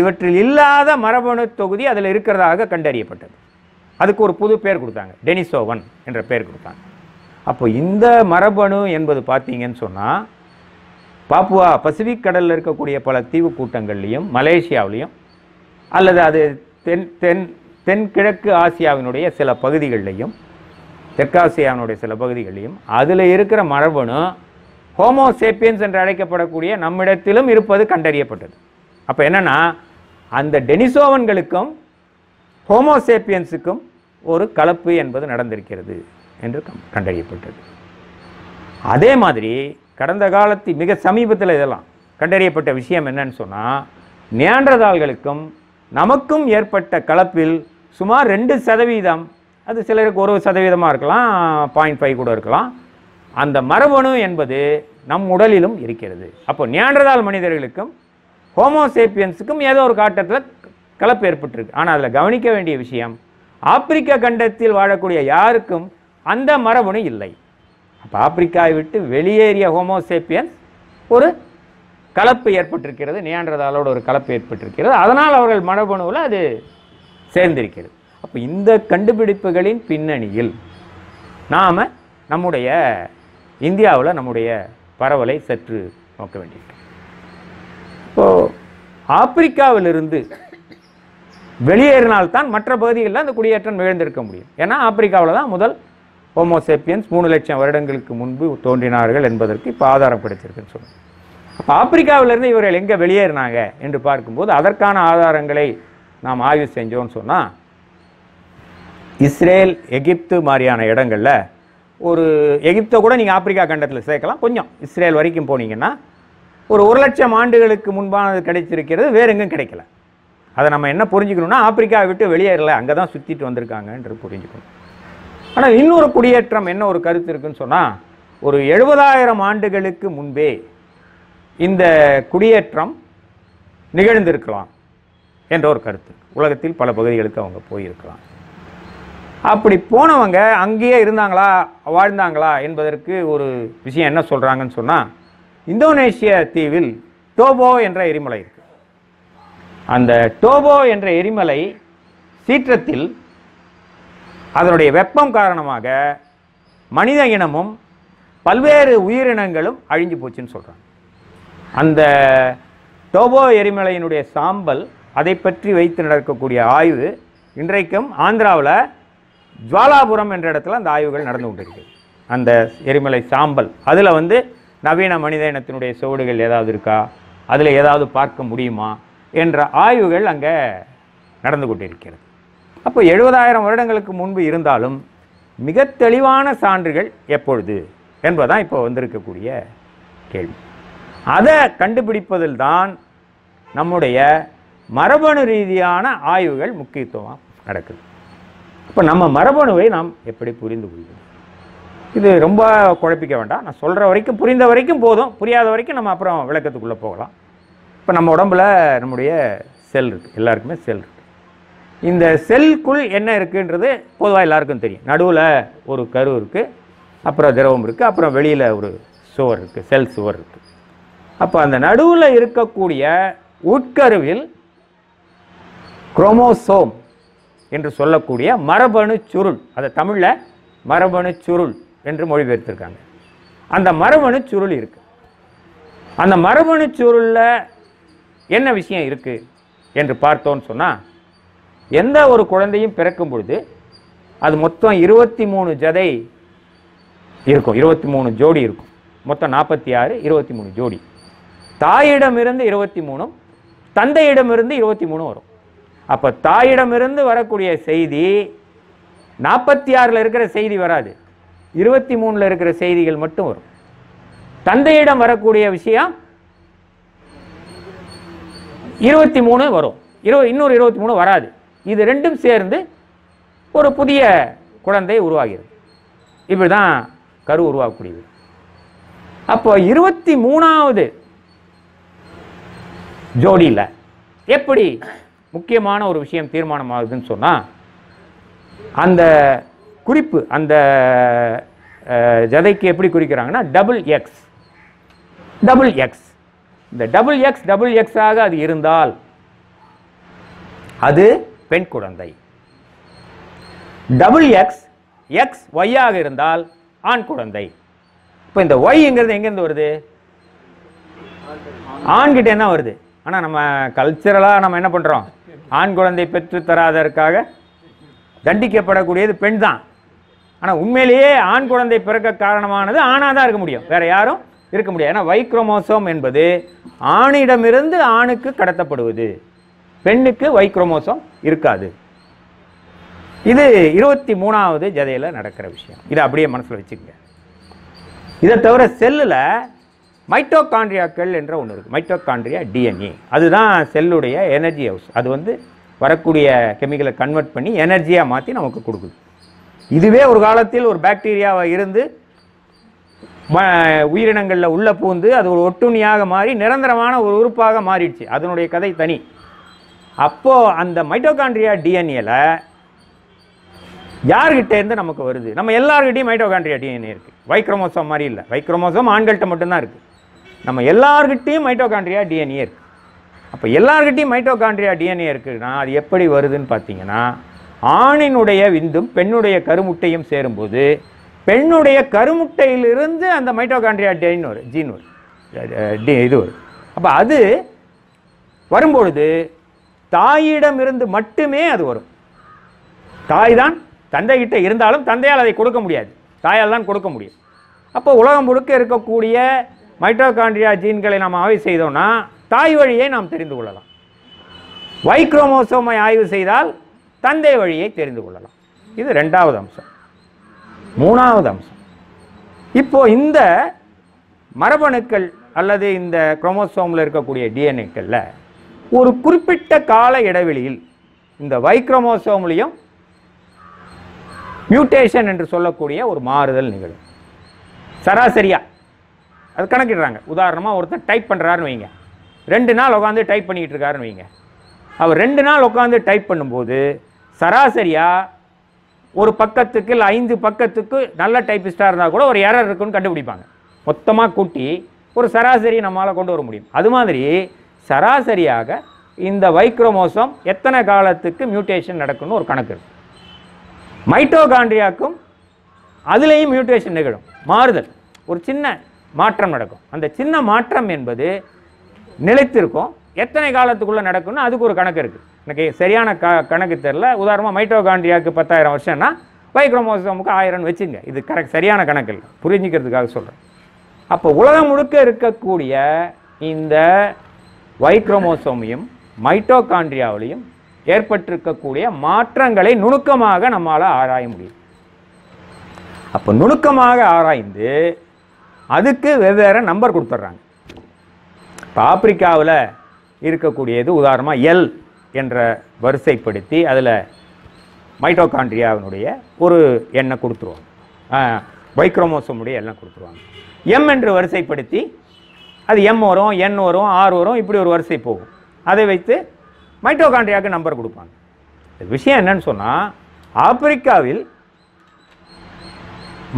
இவற்றில் இல்லாத மரபணு தொகுதி அதில் இருக்கிறதாக கண்டறியப்பட்டது. அதுக்கு ஒரு புது பேர் கொடுத்தாங்க டெனிசோவன் என்ற பேர் கொடுத்தாங்க. அப்போ இந்த மரபணு என்பது பார்த்தீங்கன்னு சொன்னால் பாப்புவா பசிபிக் கடலில் இருக்கக்கூடிய பல தீவு கூட்டங்கள்லையும் மலேசியாவிலையும் அல்லது அது தென் தென் தென்கிழக்கு ஆசியாவினுடைய சில பகுதிகளிலையும் தெற்காசியாவினுடைய சில பகுதிகளையும் அதில் இருக்கிற மரபணு ஹோமோசேப்பியன்ஸ் என்று அழைக்கப்படக்கூடிய நம்மிடத்திலும் இருப்பது கண்டறியப்பட்டது. அப்போ என்னன்னா அந்த டெனிசோவன்களுக்கும் ஹோமோசேப்பியன்ஸுக்கும் ஒரு கலப்பு என்பது நடந்திருக்கிறது. என்று கண்டறியப்பட்டது. அதே மாதிரி கடந்த காலத்தில் மிக சமீபத்தில் இதெல்லாம் கண்டறியப்பட்ட விஷயம் என்னன்னு சொன்னால் நேன்றதாள்களுக்கும் நமக்கும் ஏற்பட்ட கலப்பில் சுமார் ரெண்டு சதவீதம் அது சிலருக்கு ஒரு சதவீதமாக இருக்கலாம் பாயிண்ட் ஃபைவ் கூட இருக்கலாம். அந்த மரபணு என்பது நம் உடலிலும் இருக்கிறது. அப்போ நேன்றதால் மனிதர்களுக்கும் ஹோமோசேப்பியன்ஸுக்கும் ஏதோ ஒரு காட்டத்தில் கலப்பு ஏற்பட்டிருக்கு. ஆனால் அதில் கவனிக்க வேண்டிய விஷயம் ஆப்பிரிக்க கண்டத்தில் வாழக்கூடிய யாருக்கும் அந்த மரபணு இல்லை. அப்போ ஆப்பிரிக்காவை விட்டு வெளியேறிய ஹோமோசேப்பியன்ஸ் ஒரு கலப்பு ஏற்பட்டிருக்கிறது. நியாண்டதாலோட ஒரு கலப்பு ஏற்பட்டிருக்கிறது. அதனால் அவர்கள் மரபணுவில் அது சேர்ந்திருக்கிறது. அப்போ இந்த கண்டுபிடிப்புகளின் பின்னணியில் நாம் நம்முடைய இந்தியாவில் நம்முடைய பரவலை சற்று நோக்க வேண்டியிருக்கு. இப்போது ஆப்பிரிக்காவிலிருந்து வெளியேறினால்தான் மற்ற பகுதிகளில் அந்த குடியேற்றம் நிகழ்ந்திருக்க முடியும். ஏன்னா ஆப்பிரிக்காவில் தான் முதல் ஹோமோசேப்பியன்ஸ் மூணு லட்சம் வருடங்களுக்கு முன்பு தோன்றினார்கள் என்பதற்கு இப்போ ஆதாரம் கிடைச்சிருக்குன்னு சொல்லுங்கள் அப்போ ஆப்பிரிக்காவிலேருந்து இவர்கள் எங்கே வெளியேறினாங்க என்று பார்க்கும்போது அதற்கான ஆதாரங்களை நாம் ஆய்வு செஞ்சோம்னு சொன்னால் இஸ்ரேல் எகிப்து மாதிரியான இடங்களில் ஒரு எகிப்தை கூட நீங்கள் ஆப்பிரிக்கா கண்டத்தில் சேர்க்கலாம். கொஞ்சம் இஸ்ரேல் வரைக்கும் போனீங்கன்னா ஒரு ஒரு லட்சம் ஆண்டுகளுக்கு முன்பானது கிடைச்சிருக்கிறது வேறு எங்கும் கிடைக்கல. அதை நம்ம என்ன புரிஞ்சுக்கணும்னா ஆப்பிரிக்காவை விட்டு வெளியேறல அங்கே தான் சுற்றிட்டு வந்திருக்காங்கன்றது புரிஞ்சுக்கணும். ஆனால் இன்னொரு குடியேற்றம் என்ன ஒரு கருத்து இருக்குன்னு சொன்னால் ஒரு எழுபதாயிரம் ஆண்டுகளுக்கு முன்பே இந்த குடியேற்றம் நிகழ்ந்திருக்கலாம் என்ற ஒரு கருத்து. உலகத்தில் பல பகுதிகளுக்கு அவங்க போயிருக்கலாம். அப்படி போனவங்க அங்கேயே இருந்தாங்களா வாழ்ந்தாங்களா என்பதற்கு ஒரு விஷயம் என்ன சொல்கிறாங்கன்னு சொன்னால் இந்தோனேஷிய தீவில் டோபோ என்ற எரிமலை இருக்கு. அந்த டோபோ என்ற எரிமலை சீற்றத்தில் அதனுடைய வெப்பம் காரணமாக மனித இனமும் பல்வேறு உயிரினங்களும் அழிஞ்சு போச்சுன்னு சொல்கிறாங்க அந்த டோபோ எரிமலையினுடைய சாம்பல் அதை பற்றி வைத்து நடக்கக்கூடிய ஆய்வு இன்றைக்கும் ஆந்திராவில் ஜுவாலாபுரம் என்ற இடத்துல அந்த ஆய்வுகள் நடந்து கொண்டிருக்கு அந்த எரிமலை சாம்பல். அதில் வந்து நவீன மனித இனத்தினுடைய சுவடுகள் ஏதாவது இருக்கா? அதில் ஏதாவது பார்க்க முடியுமா? என்ற ஆய்வுகள் அங்கே நடந்து கொண்டிருக்கிறது. அப்போ எழுபதாயிரம் வருடங்களுக்கு முன்பு இருந்தாலும் மிக தெளிவான சான்றுகள் எப்பொழுது என்பதான் இப்போ வந்திருக்கக்கூடிய கேள்வி. அதை கண்டுபிடிப்பதில் தான் நம்முடைய மரபணு ரீதியான ஆய்வுகள் முக்கியத்துவம் நடக்குது. இப்போ நம்ம மரபணுவை நாம் எப்படி புரிந்து கொள்வோம் இது ரொம்ப குழப்பிக்க வேண்டாம். நான் சொல்கிற வரைக்கும் புரிந்த வரைக்கும் போதும். புரியாத வரைக்கும் நம்ம அப்புறம் விளக்கத்துக்குள்ளே போகலாம். இப்போ நம்ம உடம்புல நம்முடைய செல் இருக்குது எல்லாருக்குமே செல் இருக்குது இந்த செல்குள் என்ன இருக்குன்றது பொதுவாக எல்லாருக்கும் தெரியும். நடுவில் ஒரு கரு இருக்குது அப்புறம் திரவம் இருக்குது அப்புறம் வெளியில் ஒரு சுவர் இருக்குது செல் சுவர் இருக்குது அப்போ அந்த நடுவில் இருக்கக்கூடிய உட்கருவில் குரோமோசோம் என்று சொல்லக்கூடிய மரபணு சுருள் அதை தமிழில் மரபணு சுருள் என்று மொழிபெயர்த்திருக்காங்க. அந்த மரபணு சுருள் இருக்குது அந்த மரபணு சுருளில் என்ன விஷயம் இருக்குது என்று பார்த்தோன்னு சொன்னால் எந்த ஒரு குழந்தையும் பிறக்கும் பொழுது அது மொத்தம் இருபத்தி மூணு ஜதை இருக்கும். இருபத்தி மூணு ஜோடி இருக்கும். மொத்தம் நாற்பத்தி ஆறு இருபத்தி மூணு ஜோடி. தாயிடமிருந்து இருபத்தி மூணும் தந்தையிடமிருந்து இருபத்தி மூணு வரும். அப்போ தாயிடமிருந்து வரக்கூடிய செய்தி நாற்பத்தி ஆறில் இருக்கிற செய்தி வராது. இருபத்தி மூணில் இருக்கிற செய்திகள் மட்டும் வரும். தந்தையிடம் வரக்கூடிய விஷயம் இருபத்தி மூணு வரும். இரு இன்னொரு இருபத்தி மூணு வராது. இது ரெண்டும் சேர்ந்து ஒரு புதிய குழந்தை உருவாகிறது. இப்படி தான் கரு உருவாகக்கூடியது அப்போ இருபத்தி மூணாவது ஜோடியில் எப்படி முக்கியமான ஒரு விஷயம் தீர்மானமாகுதுன்னு சொன்னால் அந்த குறிப்பு அந்த ஜதைக்கு எப்படி குறிக்கிறாங்கன்னா டபுள் எக்ஸ் டபுள் எக்ஸ் இந்த டபுள் எக்ஸ் டபுள் எக்ஸாக அது இருந்தால் அது பெண் குழந்தை. டபுள் எக்ஸ் எக்ஸ் ஒய்யாக இருந்தால் ஆண் குழந்தை. இப்போ இந்த ஒய்ங்கிறது எங்கேருந்து வருது? ஆண்கிட்ட என்ன வருது? ஆனால் நம்ம கல்ச்சரலாக நம்ம என்ன பண்ணுறோம் ஆண் குழந்தை பெற்று தராதற்காக தண்டிக்கப்படக்கூடியது பெண் தான். ஆனால் உண்மையிலேயே ஆண் குழந்தை பிறக்க காரணமானது ஆணாக தான் இருக்க முடியும். வேறு யாரும் இருக்க முடியாது. ஏன்னா வைக்ரோமோசோம் என்பது ஆணிடமிருந்து ஆணுக்கு கடத்தப்படுவது. பெண்ணுக்கு வைக்ரோமோசோம் இருக்காது. இது இருபத்தி மூணாவது ஜதையில் நடக்கிற விஷயம். இதை அப்படியே மனசில் வச்சுக்கங்க. இதை தவிர செல்லில் மைட்டோகாண்ட்ரியாக்கள் என்ற ஒன்று இருக்குது மைட்டோகாண்ட்ரியா டிஎன்ஏ அதுதான் செல்லுடைய எனர்ஜி ஹவுஸ் அது வந்து வரக்கூடிய கெமிக்கலை கன்வெர்ட் பண்ணி எனர்ஜியாக மாற்றி நமக்கு கொடுக்குது. இதுவே ஒரு காலத்தில் ஒரு பாக்டீரியாவை இருந்து ம- உள்ளே பூந்து அது ஒரு ஒட்டுண்ணியாக மாறி நிரந்தரமான ஒரு உறுப்பாக மாறிடுச்சு. அதனுடைய கதை தனி. அப்போது அந்த மைட்டோகாண்ட்ரியா டிஎன்ஏல யார்கிட்டேருந்து நமக்கு வருது? நம்ம எல்லார்கிட்டையும் மைட்டோகாண்ட்ரியா டிஎன்ஏ இருக்குது வைக்ரோமோசோம் மாதிரி இல்லை. வைக்ரோமோசோம் ஆண்கள்கிட்ட மட்டும்தான் இருக்குது நம்ம எல்லார்கிட்டையும் மைட்டோகாண்ட்ரியா டிஎன்ஏ இருக்குது அப்போ எல்லார்கிட்டையும் மைட்டோகாண்ட்ரியா டிஎன்ஏ இருக்குதுன்னா அது எப்படி வருதுன்னு பார்த்தீங்கன்னா ஆணினுடைய விந்தும் பெண்ணுடைய கருமுட்டையும் சேரும்போது பெண்ணுடைய கருமுட்டையிலிருந்து அந்த மைட்டோகாண்ட்ரியா டெயின் வரும் ஜீன் வரும் டி- இது வரும் அப்போ அது வரும்பொழுது தாயிடமிருந்து மட்டுமே அது வரும். தாய் தான் தந்தைகிட்ட இருந்தாலும் தந்தையால் அதை கொடுக்க முடியாது. தாயால் தான் கொடுக்க முடியும். அப்போ உலகம் முழுக்க இருக்கக்கூடிய மைட்டோகாண்ட்ரியா ஜீன்களை நாம் ஆய்வு செய்தோம்னா தாய் வழியை நாம் தெரிந்து கொள்ளலாம். வைக்ரோமோசோமை ஆய்வு செய்தால் தந்தை வழியை தெரிந்து கொள்ளலாம். இது ரெண்டாவது அம்சம். மூணாவது அம்சம். இப்போ இந்த மரபணுக்கள் அல்லது இந்த குரோமோசோமில் இருக்கக்கூடிய டிஎன்ஏக்களில் ஒரு குறிப்பிட்ட கால இடைவெளியில் இந்த வைக்ரமோசோம்லேயும் மியூட்டேஷன் என்று சொல்லக்கூடிய ஒரு மாறுதல் நிகழும். சராசரியா. அது கணக்கிடுறாங்க. உதாரணமாக ஒருத்தர் டைப் பண்ணுறாருன்னு வைங்க. ரெண்டு நாள் உட்காந்து டைப் பண்ணிக்கிட்டு இருக்காருன்னு வைங்க. அவர் ரெண்டு நாள் உட்காந்து டைப் பண்ணும்போது சராசரியாக ஒரு பக்கத்துக்கு இல்லை ஐந்து பக்கத்துக்கு நல்ல டைப்பிஸ்டாக இருந்தால் கூட ஒரு எரர் இருக்குன்னு கண்டுபிடிப்பாங்க. மொத்தமாக கூட்டி ஒரு சராசரி நம்மளால் கொண்டு வர முடியும். அது மாதிரி சராசரியாக இந்த வைக்ரோமோசோம் எத்தனை காலத்துக்கு மியூட்டேஷன் நடக்கும்னு ஒரு கணக்கு இருக்கு. மைட்டோகாண்ட்ரியாக்கும் அதுலேயும் மியூட்டேஷன் நிகழும். மாறுதல். ஒரு சின்ன மாற்றம் நடக்கும். அந்த சின்ன மாற்றம் என்பது நிலைத்திருக்கும். எத்தனை காலத்துக்குள்ளே நடக்கும்னு அதுக்கு ஒரு கணக்கு இருக்குது எனக்கு சரியான க கணக்கு தெரில உதாரணமாக மைட்டோகாண்ட்ரியாவுக்கு பத்தாயிரம் வருஷம்னா வைக்ரோமோசோமுக்கு ஆயிரம்னு வச்சுங்க. இது கரெக்ட் சரியான கணக்கு இல்லை. புரிஞ்சுக்கிறதுக்காக சொல்கிறேன் அப்போ உலகம் முழுக்க இருக்கக்கூடிய இந்த வைக்ரோமோசோமையும் மைட்டோகாண்ட்ரியாவிலையும் ஏற்பட்டிருக்கக்கூடிய மாற்றங்களை நுணுக்கமாக நம்மால் ஆராய முடியும். அப்போ நுணுக்கமாக ஆராய்ந்து அதுக்கு வெவ்வேறு நம்பர் கொடுத்துட்றாங்க. இப்போ ஆப்பிரிக்காவில் இருக்கக்கூடியது உதாரணமாக எல் என்ற வரிசைப்படுத்தி அதில் மைட்டோகாண்ட்ரியாவினுடைய ஒரு எண்ணை கொடுத்துருவாங்க. வைக்ரோமோசோமுடைய எண்ணை கொடுத்துருவாங்க. எம் என்று வரிசைப்படுத்தி அது எம் வரும் என் வரும் ஆர் வரும் இப்படி ஒரு வரிசை போகும். அதை வைத்து மைட்டோகாண்ட்ரியாவுக்கு நம்பர் கொடுப்பாங்க. விஷயம் என்னன்னு சொன்னால் ஆப்பிரிக்காவில்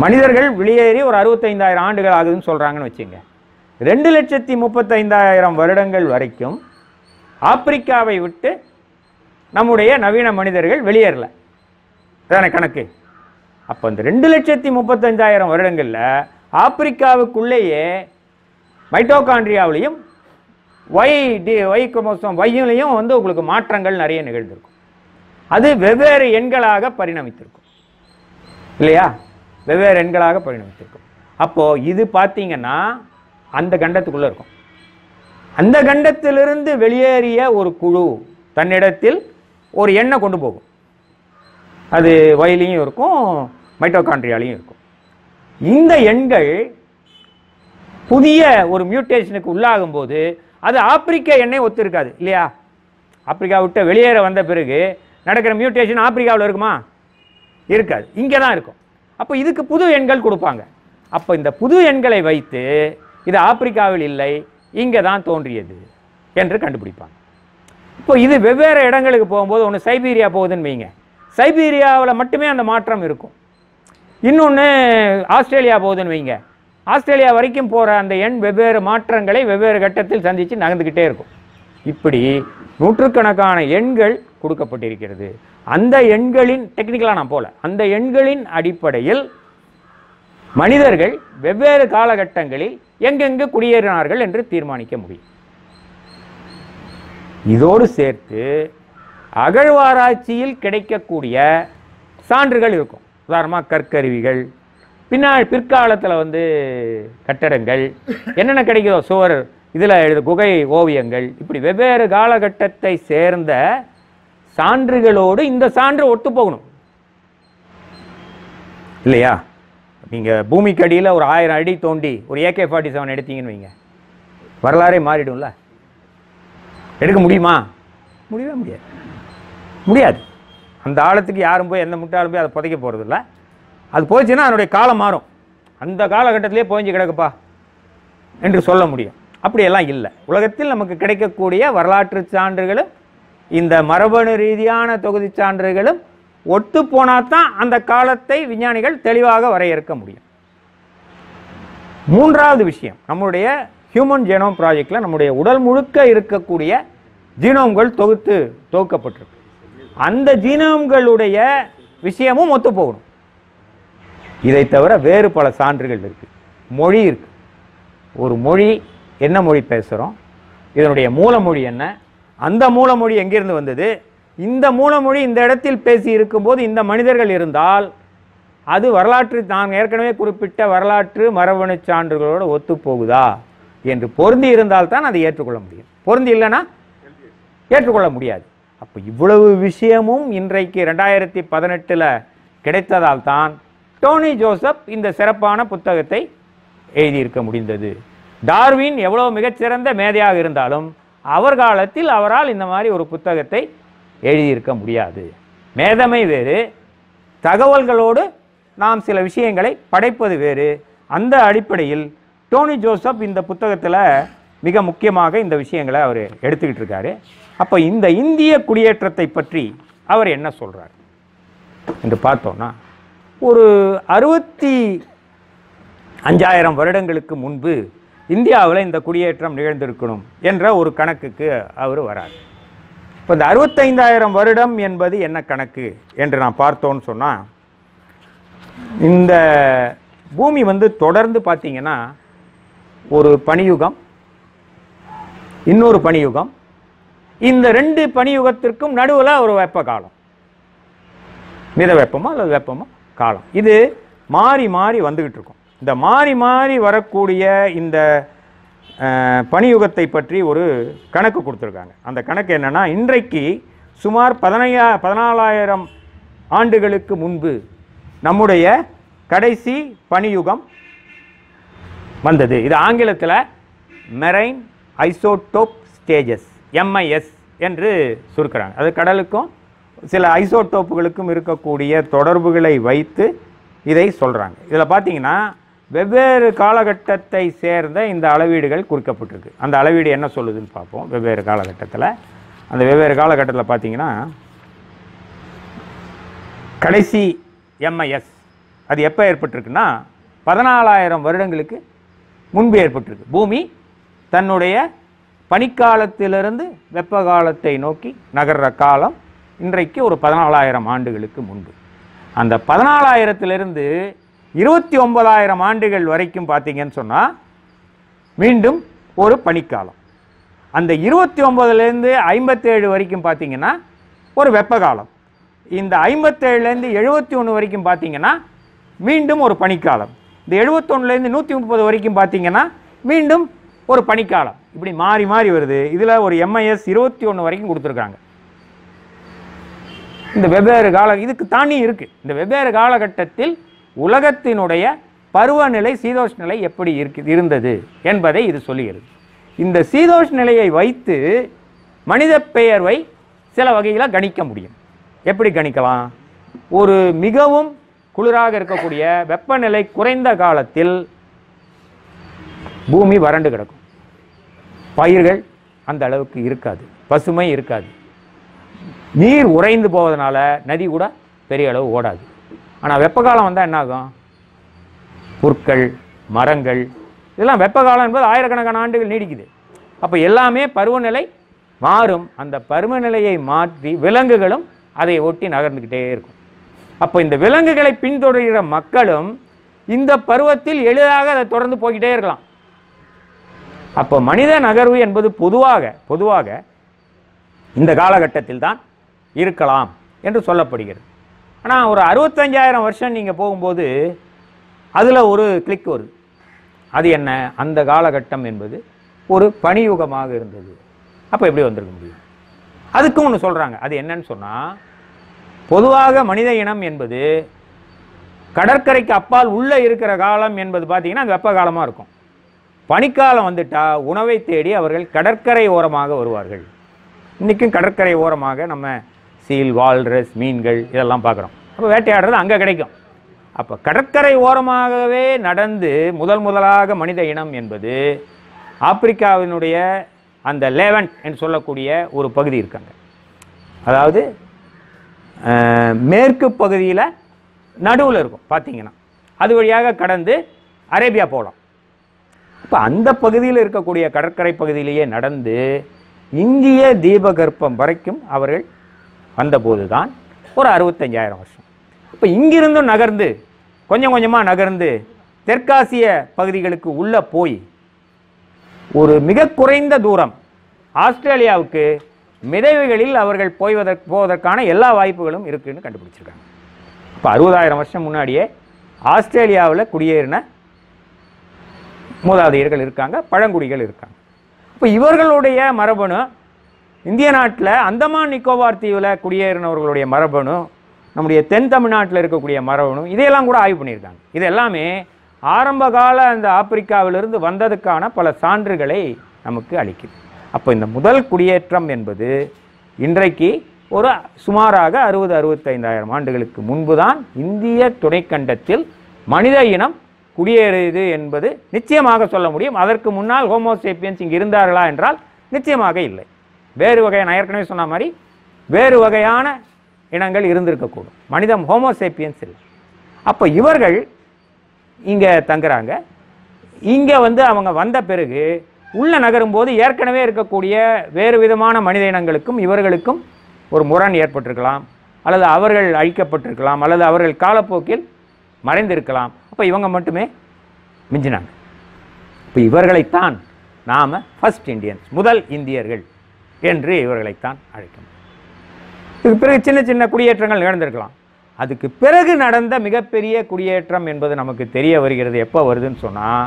மனிதர்கள் வெளியேறி ஒரு அறுபத்தைந்தாயிரம் ஆண்டுகள் ஆகுதுன்னு சொல்கிறாங்கன்னு வச்சுங்க. ரெண்டு லட்சத்தி முப்பத்தைந்தாயிரம் வருடங்கள் வரைக்கும் ஆப்பிரிக்காவை விட்டு நம்முடைய நவீன மனிதர்கள் வெளியேறல. அதான கணக்கு. அப்போ இந்த ரெண்டு லட்சத்தி முப்பத்தஞ்சாயிரம் வருடங்களில் ஆப்பிரிக்காவுக்குள்ளேயே மைட்டோகாண்ட்ரியாவிலையும் ஒய் டி ஒய் குரோமோசோம் ஒய்யிலையும் வந்து உங்களுக்கு மாற்றங்கள் நிறைய நிகழ்ந்திருக்கும். அது வெவ்வேறு எண்களாக பரிணமித்திருக்கும். இல்லையா? வெவ்வேறு எண்களாக பரிணமித்திருக்கும். அப்போது இது பார்த்தீங்கன்னா அந்த கண்டத்துக்குள்ளே இருக்கும். அந்த கண்டத்திலிருந்து வெளியேறிய ஒரு குழு தன்னிடத்தில் ஒரு எண்ணை கொண்டு போகும். அது வயலையும் இருக்கும் மைட்டோகாண்ட்ரியாலையும் இருக்கும். இந்த எண்கள் புதிய ஒரு மியூட்டேஷனுக்கு உள்ளாகும் போது அது ஆப்பிரிக்க எண்ணெய் ஒத்து இருக்காது இல்லையா? ஆப்பிரிக்கா விட்டு வெளியேற வந்த பிறகு நடக்கிற மியூட்டேஷன் ஆப்பிரிக்காவில் இருக்குமா? இருக்காது. இங்கே தான் இருக்கும். அப்போ இதுக்கு புது எண்கள் கொடுப்பாங்க. அப்போ இந்த புது எண்களை வைத்து இது ஆப்பிரிக்காவில் இல்லை இங்கே தான் தோன்றியது என்று கண்டுபிடிப்பாங்க. இப்போ இது வெவ்வேறு இடங்களுக்கு போகும்போது ஒன்று சைபீரியா போகுதுன்னு வைங்க. சைபீரியாவில் மட்டுமே அந்த மாற்றம் இருக்கும். இன்னொன்று ஆஸ்திரேலியா போகுதுன்னு வைங்க. ஆஸ்திரேலியா வரைக்கும் போகிற அந்த எண் வெவ்வேறு மாற்றங்களை வெவ்வேறு கட்டத்தில் சந்தித்து நகர்ந்துக்கிட்டே இருக்கும். இப்படி நூற்றுக்கணக்கான எண்கள் கொடுக்கப்பட்டிருக்கிறது. அந்த எண்களின் டெக்னிக்கலாக நான் போல அந்த எண்களின் அடிப்படையில் மனிதர்கள் வெவ்வேறு காலகட்டங்களில் எங்கெங்கு குடியேறினார்கள் என்று தீர்மானிக்க முடியும். இதோடு சேர்த்து அகழ்வாராய்ச்சியில் கிடைக்கக்கூடிய சான்றுகள் இருக்கும். உதாரணமாக கற்கருவிகள் பின்னால் பிற்காலத்தில் வந்து கட்டடங்கள் என்னென்ன கிடைக்குதோ சுவர் இதில் எழுது குகை ஓவியங்கள் இப்படி வெவ்வேறு காலகட்டத்தை சேர்ந்த சான்றுகளோடு இந்த சான்று ஒத்து போகணும். இல்லையா? நீங்கள் பூமிக்கடியில் ஒரு ஆயிரம் அடி தோண்டி ஒரு ஏகே ஃபார்ட்டி செவன் எடுத்தீங்கன்னு வைங்க. வரலாறே மாறிடும்ல. எடுக்க முடியுமா? முடியவே முடியாது. முடியாது. அந்த ஆழத்துக்கு யாரும் போய் எந்த முட்டாலும் போய் அதை புதைக்க போகிறதில்ல அது போச்சுன்னா அதனுடைய காலம் மாறும். அந்த காலகட்டத்திலே போய்ஞ்சு கிடக்குப்பா என்று சொல்ல முடியும். அப்படியெல்லாம் இல்லை. உலகத்தில் நமக்கு கிடைக்கக்கூடிய வரலாற்று சான்றுகளும் இந்த மரபணு ரீதியான தொகுதி சான்றுகளும் ஒத்து தான் அந்த காலத்தை விஞ்ஞானிகள் தெளிவாக வரையறுக்க முடியும். மூன்றாவது விஷயம் நம்முடைய ஹியூமன் ஜெனோம் ப்ராஜெக்டில் நம்முடைய உடல் முழுக்க இருக்கக்கூடிய ஜீனோம்கள் தொகுத்து தொகுக்கப்பட்டிருக்கு. அந்த ஜீனோம்களுடைய விஷயமும் ஒத்து போகணும் இதை தவிர வேறு பல சான்றுகள் இருக்குது மொழி இருக்கு. ஒரு மொழி என்ன மொழி பேசுகிறோம் இதனுடைய மூலமொழி என்ன? அந்த மூலமொழி எங்கிருந்து வந்தது? இந்த மூலமொழி இந்த இடத்தில் பேசி இருக்கும்போது இந்த மனிதர்கள் இருந்தால் அது வரலாற்று நான் ஏற்கனவே குறிப்பிட்ட வரலாற்று மரபணு சான்றுகளோடு ஒத்துப்போகுதா? என்று பொருந்தி இருந்தால் தான் அதை ஏற்றுக்கொள்ள முடியும். பொருந்தி இல்லைன்னா ஏற்றுக்கொள்ள முடியாது. அப்போ இவ்வளவு விஷயமும் இன்றைக்கு ரெண்டாயிரத்தி பதினெட்டில் கிடைத்ததால் தான் டோனி ஜோசப் இந்த சிறப்பான புத்தகத்தை எழுதியிருக்க முடிந்தது. டார்வின் எவ்வளோ மிகச்சிறந்த மேதையாக இருந்தாலும் அவர் காலத்தில் அவரால் இந்த மாதிரி ஒரு புத்தகத்தை எழுதியிருக்க முடியாது. மேதமை வேறு தகவல்களோடு நாம் சில விஷயங்களை படைப்பது வேறு. அந்த அடிப்படையில் டோனி ஜோசப் இந்த புத்தகத்தில் மிக முக்கியமாக இந்த விஷயங்களை அவர் எடுத்துக்கிட்டு இருக்காரு. அப்போ இந்த இந்திய குடியேற்றத்தை பற்றி அவர் என்ன சொல்கிறார் என்று பார்த்தோன்னா ஒரு அறுபத்தி அஞ்சாயிரம் வருடங்களுக்கு முன்பு இந்தியாவில் இந்த குடியேற்றம் நிகழ்ந்திருக்கணும் என்ற ஒரு கணக்குக்கு அவர் வரார். இப்போ இந்த அறுபத்தைந்தாயிரம் வருடம் என்பது என்ன கணக்கு என்று நான் பார்த்தோன்னு சொன்னால் இந்த பூமி வந்து தொடர்ந்து பார்த்தீங்கன்னா ஒரு பனியுகம் இன்னொரு பனியுகம் இந்த ரெண்டு பனியுகத்திற்கும் நடுவில் ஒரு வெப்ப காலம். மித வெப்பமா அல்லது வெப்பமா? காலம். இது மாறி மாறி வந்துக்கிட்டு இருக்கும் இந்த மாறி மாறி வரக்கூடிய இந்த பணியுகத்தை பனியுகத்தை பற்றி ஒரு கணக்கு கொடுத்துருக்காங்க. அந்த கணக்கு என்னென்னா இன்றைக்கு சுமார் பதினையா பதினாலாயிரம் ஆண்டுகளுக்கு முன்பு நம்முடைய கடைசி பனியுகம் வந்தது. இது ஆங்கிலத்தில் மெரைன் ஐசோடோப் ஸ்டேஜஸ் எம்ஐஎஸ் என்று சுருக்கிறாங்க. அது கடலுக்கும் சில ஐசோடோப்புகளுக்கும் இருக்கக்கூடிய தொடர்புகளை வைத்து இதை சொல்கிறாங்க இதில் பார்த்தீங்கன்னா வெவ்வேறு காலகட்டத்தை சேர்ந்த இந்த அளவீடுகள் குறிக்கப்பட்டிருக்கு. அந்த அளவீடு என்ன சொல்லுதுன்னு பார்ப்போம். வெவ்வேறு காலகட்டத்தில். அந்த வெவ்வேறு காலகட்டத்தில் பார்த்தீங்கன்னா கடைசி எம்ஐஎஸ் அது எப்போ ஏற்பட்டிருக்குன்னா பதினாலாயிரம் வருடங்களுக்கு முன்பு ஏற்பட்டிருக்கு. பூமி தன்னுடைய பனிக்காலத்திலிருந்து வெப்ப காலத்தை நோக்கி நகர்ற காலம் இன்றைக்கு ஒரு பதினாலாயிரம் ஆண்டுகளுக்கு முன்பு. அந்த பதினாலாயிரத்திலிருந்து இருபத்தி ஒன்பதாயிரம் ஆண்டுகள் வரைக்கும் பார்த்தீங்கன்னு சொன்னால் மீண்டும் ஒரு பனிக்காலம். அந்த இருபத்தி ஒம்பதுலேருந்து ஐம்பத்தேழு வரைக்கும் பார்த்தீங்கன்னா ஒரு வெப்ப காலம் இந்த ஐம்பத்தேழுலேருந்து எழுபத்தி ஒன்று வரைக்கும் பார்த்தீங்கன்னா மீண்டும் ஒரு பனிக்காலம். இந்த எழுபத்தொன்னுலேருந்து நூற்றி முப்பது வரைக்கும் பார்த்தீங்கன்னா மீண்டும் ஒரு பனிக்காலம். இப்படி மாறி மாறி வருது. இதில் ஒரு எம்ஐஎஸ் இருபத்தி ஒன்று வரைக்கும் கொடுத்துருக்காங்க. இந்த வெவ்வேறு கால இதுக்கு தாண்டி இருக்கு. இந்த வெவ்வேறு காலகட்டத்தில் உலகத்தினுடைய பருவநிலை சீதோஷ் நிலை எப்படி இருக்கு இருந்தது என்பதை இது சொல்லுகிறது. இந்த சீதோஷ் நிலையை வைத்து மனித பெயர்வை சில வகையில் கணிக்க முடியும். எப்படி கணிக்கலாம்? ஒரு மிகவும் குளிராக இருக்கக்கூடிய வெப்பநிலை குறைந்த காலத்தில் பூமி வறண்டு கிடக்கும். பயிர்கள் அந்த அளவுக்கு இருக்காது. பசுமை இருக்காது. நீர் உறைந்து போவதனால நதி கூட பெரிய அளவு ஓடாது. ஆனால் வெப்ப காலம் வந்தால் என்னாகும்? புற்கள் மரங்கள் இதெல்லாம் வெப்ப காலம் என்பது ஆயிரக்கணக்கான ஆண்டுகள் நீடிக்குது. அப்போ எல்லாமே பருவநிலை மாறும். அந்த பருவநிலையை மாற்றி விலங்குகளும் அதை ஒட்டி நகர்ந்துக்கிட்டே இருக்கும். அப்போ இந்த விலங்குகளை பின்தொடர்கிற மக்களும் இந்த பருவத்தில் எளிதாக அதை தொடர்ந்து போய்கிட்டே இருக்கலாம். அப்போ மனித நகர்வு என்பது பொதுவாக பொதுவாக இந்த காலகட்டத்தில் தான் இருக்கலாம் என்று சொல்லப்படுகிறது. ஆனால் ஒரு அறுபத்தஞ்சாயிரம் வருஷம் நீங்கள் போகும்போது அதில் ஒரு கிளிக் வருது. அது என்ன? அந்த காலகட்டம் என்பது ஒரு பனியுகமாக இருந்தது. அப்போ எப்படி வந்திருக்க முடியும்? அதுக்கும் ஒன்று சொல்கிறாங்க அது என்னன்னு சொன்னால் பொதுவாக மனித இனம் என்பது கடற்கரைக்கு அப்பால் உள்ளே இருக்கிற காலம் என்பது பார்த்தீங்கன்னா அது வெப்ப காலமாக இருக்கும். பனிக்காலம் வந்துட்டால் உணவை தேடி அவர்கள் கடற்கரை ஓரமாக வருவார்கள். இன்றைக்கும் கடற்கரை ஓரமாக நம்ம சீல் வால்ரஸ் மீன்கள் இதெல்லாம் பார்க்குறோம். அப்போ வேட்டையாடுறது அங்கே கிடைக்கும். அப்போ கடற்கரை ஓரமாகவே நடந்து முதல் முதலாக மனித இனம் என்பது ஆப்பிரிக்காவினுடைய அந்த லேவன்ட் என்று சொல்லக்கூடிய ஒரு பகுதி இருக்காங்க. அதாவது மேற்கு பகுதியில் நடுவில் இருக்கும் பார்த்தீங்கன்னா. அது வழியாக கடந்து அரேபியா போகலாம். இப்போ அந்த பகுதியில் இருக்கக்கூடிய கடற்கரை பகுதியிலேயே நடந்து இந்திய தீபகற்பம் வரைக்கும் அவர்கள் வந்தபோது தான் ஒரு அறுபத்தஞ்சாயிரம் வருஷம். இப்போ இங்கிருந்தும் நகர்ந்து கொஞ்சம் கொஞ்சமாக நகர்ந்து தெற்காசிய பகுதிகளுக்கு உள்ளே போய் ஒரு மிக குறைந்த தூரம் ஆஸ்திரேலியாவுக்கு மிதவைகளில் அவர்கள் போய்வதற்கு போவதற்கான எல்லா வாய்ப்புகளும் இருக்குன்னு கண்டுபிடிச்சிருக்காங்க. இப்போ அறுபதாயிரம் வருஷம் முன்னாடியே ஆஸ்திரேலியாவில் குடியேறின மூதாதையர்கள் இருக்காங்க பழங்குடிகள் இருக்காங்க. இப்போ இவர்களுடைய மரபணு இந்திய நாட்டில் அந்தமான் நிக்கோபார் தீவில் குடியேறினவர்களுடைய மரபணு நம்முடைய தென் தமிழ்நாட்டில் இருக்கக்கூடிய மரபணு இதையெல்லாம் கூட ஆய்வு பண்ணியிருக்காங்க. இது எல்லாமே ஆரம்ப கால அந்த ஆப்பிரிக்காவிலிருந்து வந்ததுக்கான பல சான்றுகளை நமக்கு அளிக்குது. அப்போ இந்த முதல் குடியேற்றம் என்பது இன்றைக்கு ஒரு சுமாராக அறுபது அறுபத்தைந்தாயிரம் ஆண்டுகளுக்கு முன்பு தான் இந்திய துணைக்கண்டத்தில் மனித இனம் குடியேறியது என்பது நிச்சயமாக சொல்ல முடியும். அதற்கு முன்னால் ஹோமோசேப்பியன்ஸ் இங்கே இருந்தார்களா என்றால் நிச்சயமாக இல்லை. வேறு வகையான நான் ஏற்கனவே சொன்ன மாதிரி வேறு வகையான இனங்கள் இருந்திருக்கக்கூடும். மனிதம் ஹோமோசேப்பியன்ஸ் இல்லை. அப்போ இவர்கள் இங்கே தங்குறாங்க. இங்கே வந்து அவங்க வந்த பிறகு உள்ள நகரும்போது ஏற்கனவே இருக்கக்கூடிய வேறு விதமான மனித இனங்களுக்கும் இவர்களுக்கும் ஒரு முரண் ஏற்பட்டிருக்கலாம். அல்லது அவர்கள் அழிக்கப்பட்டிருக்கலாம். அல்லது அவர்கள் காலப்போக்கில் மறைந்திருக்கலாம். அப்போ இவங்க மட்டுமே மிஞ்சினாங்க. இப்போ இவர்களைத்தான் நாம் ஃபஸ்ட் இந்தியன்ஸ் முதல் இந்தியர்கள். என்று இவர்களைத்தான் அழைக்கணும் இதுக்கு பிறகு சின்ன சின்ன குடியேற்றங்கள் நிகழ்ந்திருக்கலாம். அதுக்கு பிறகு நடந்த மிகப்பெரிய குடியேற்றம் என்பது நமக்கு தெரிய வருகிறது. எப்போ வருதுன்னு சொன்னால்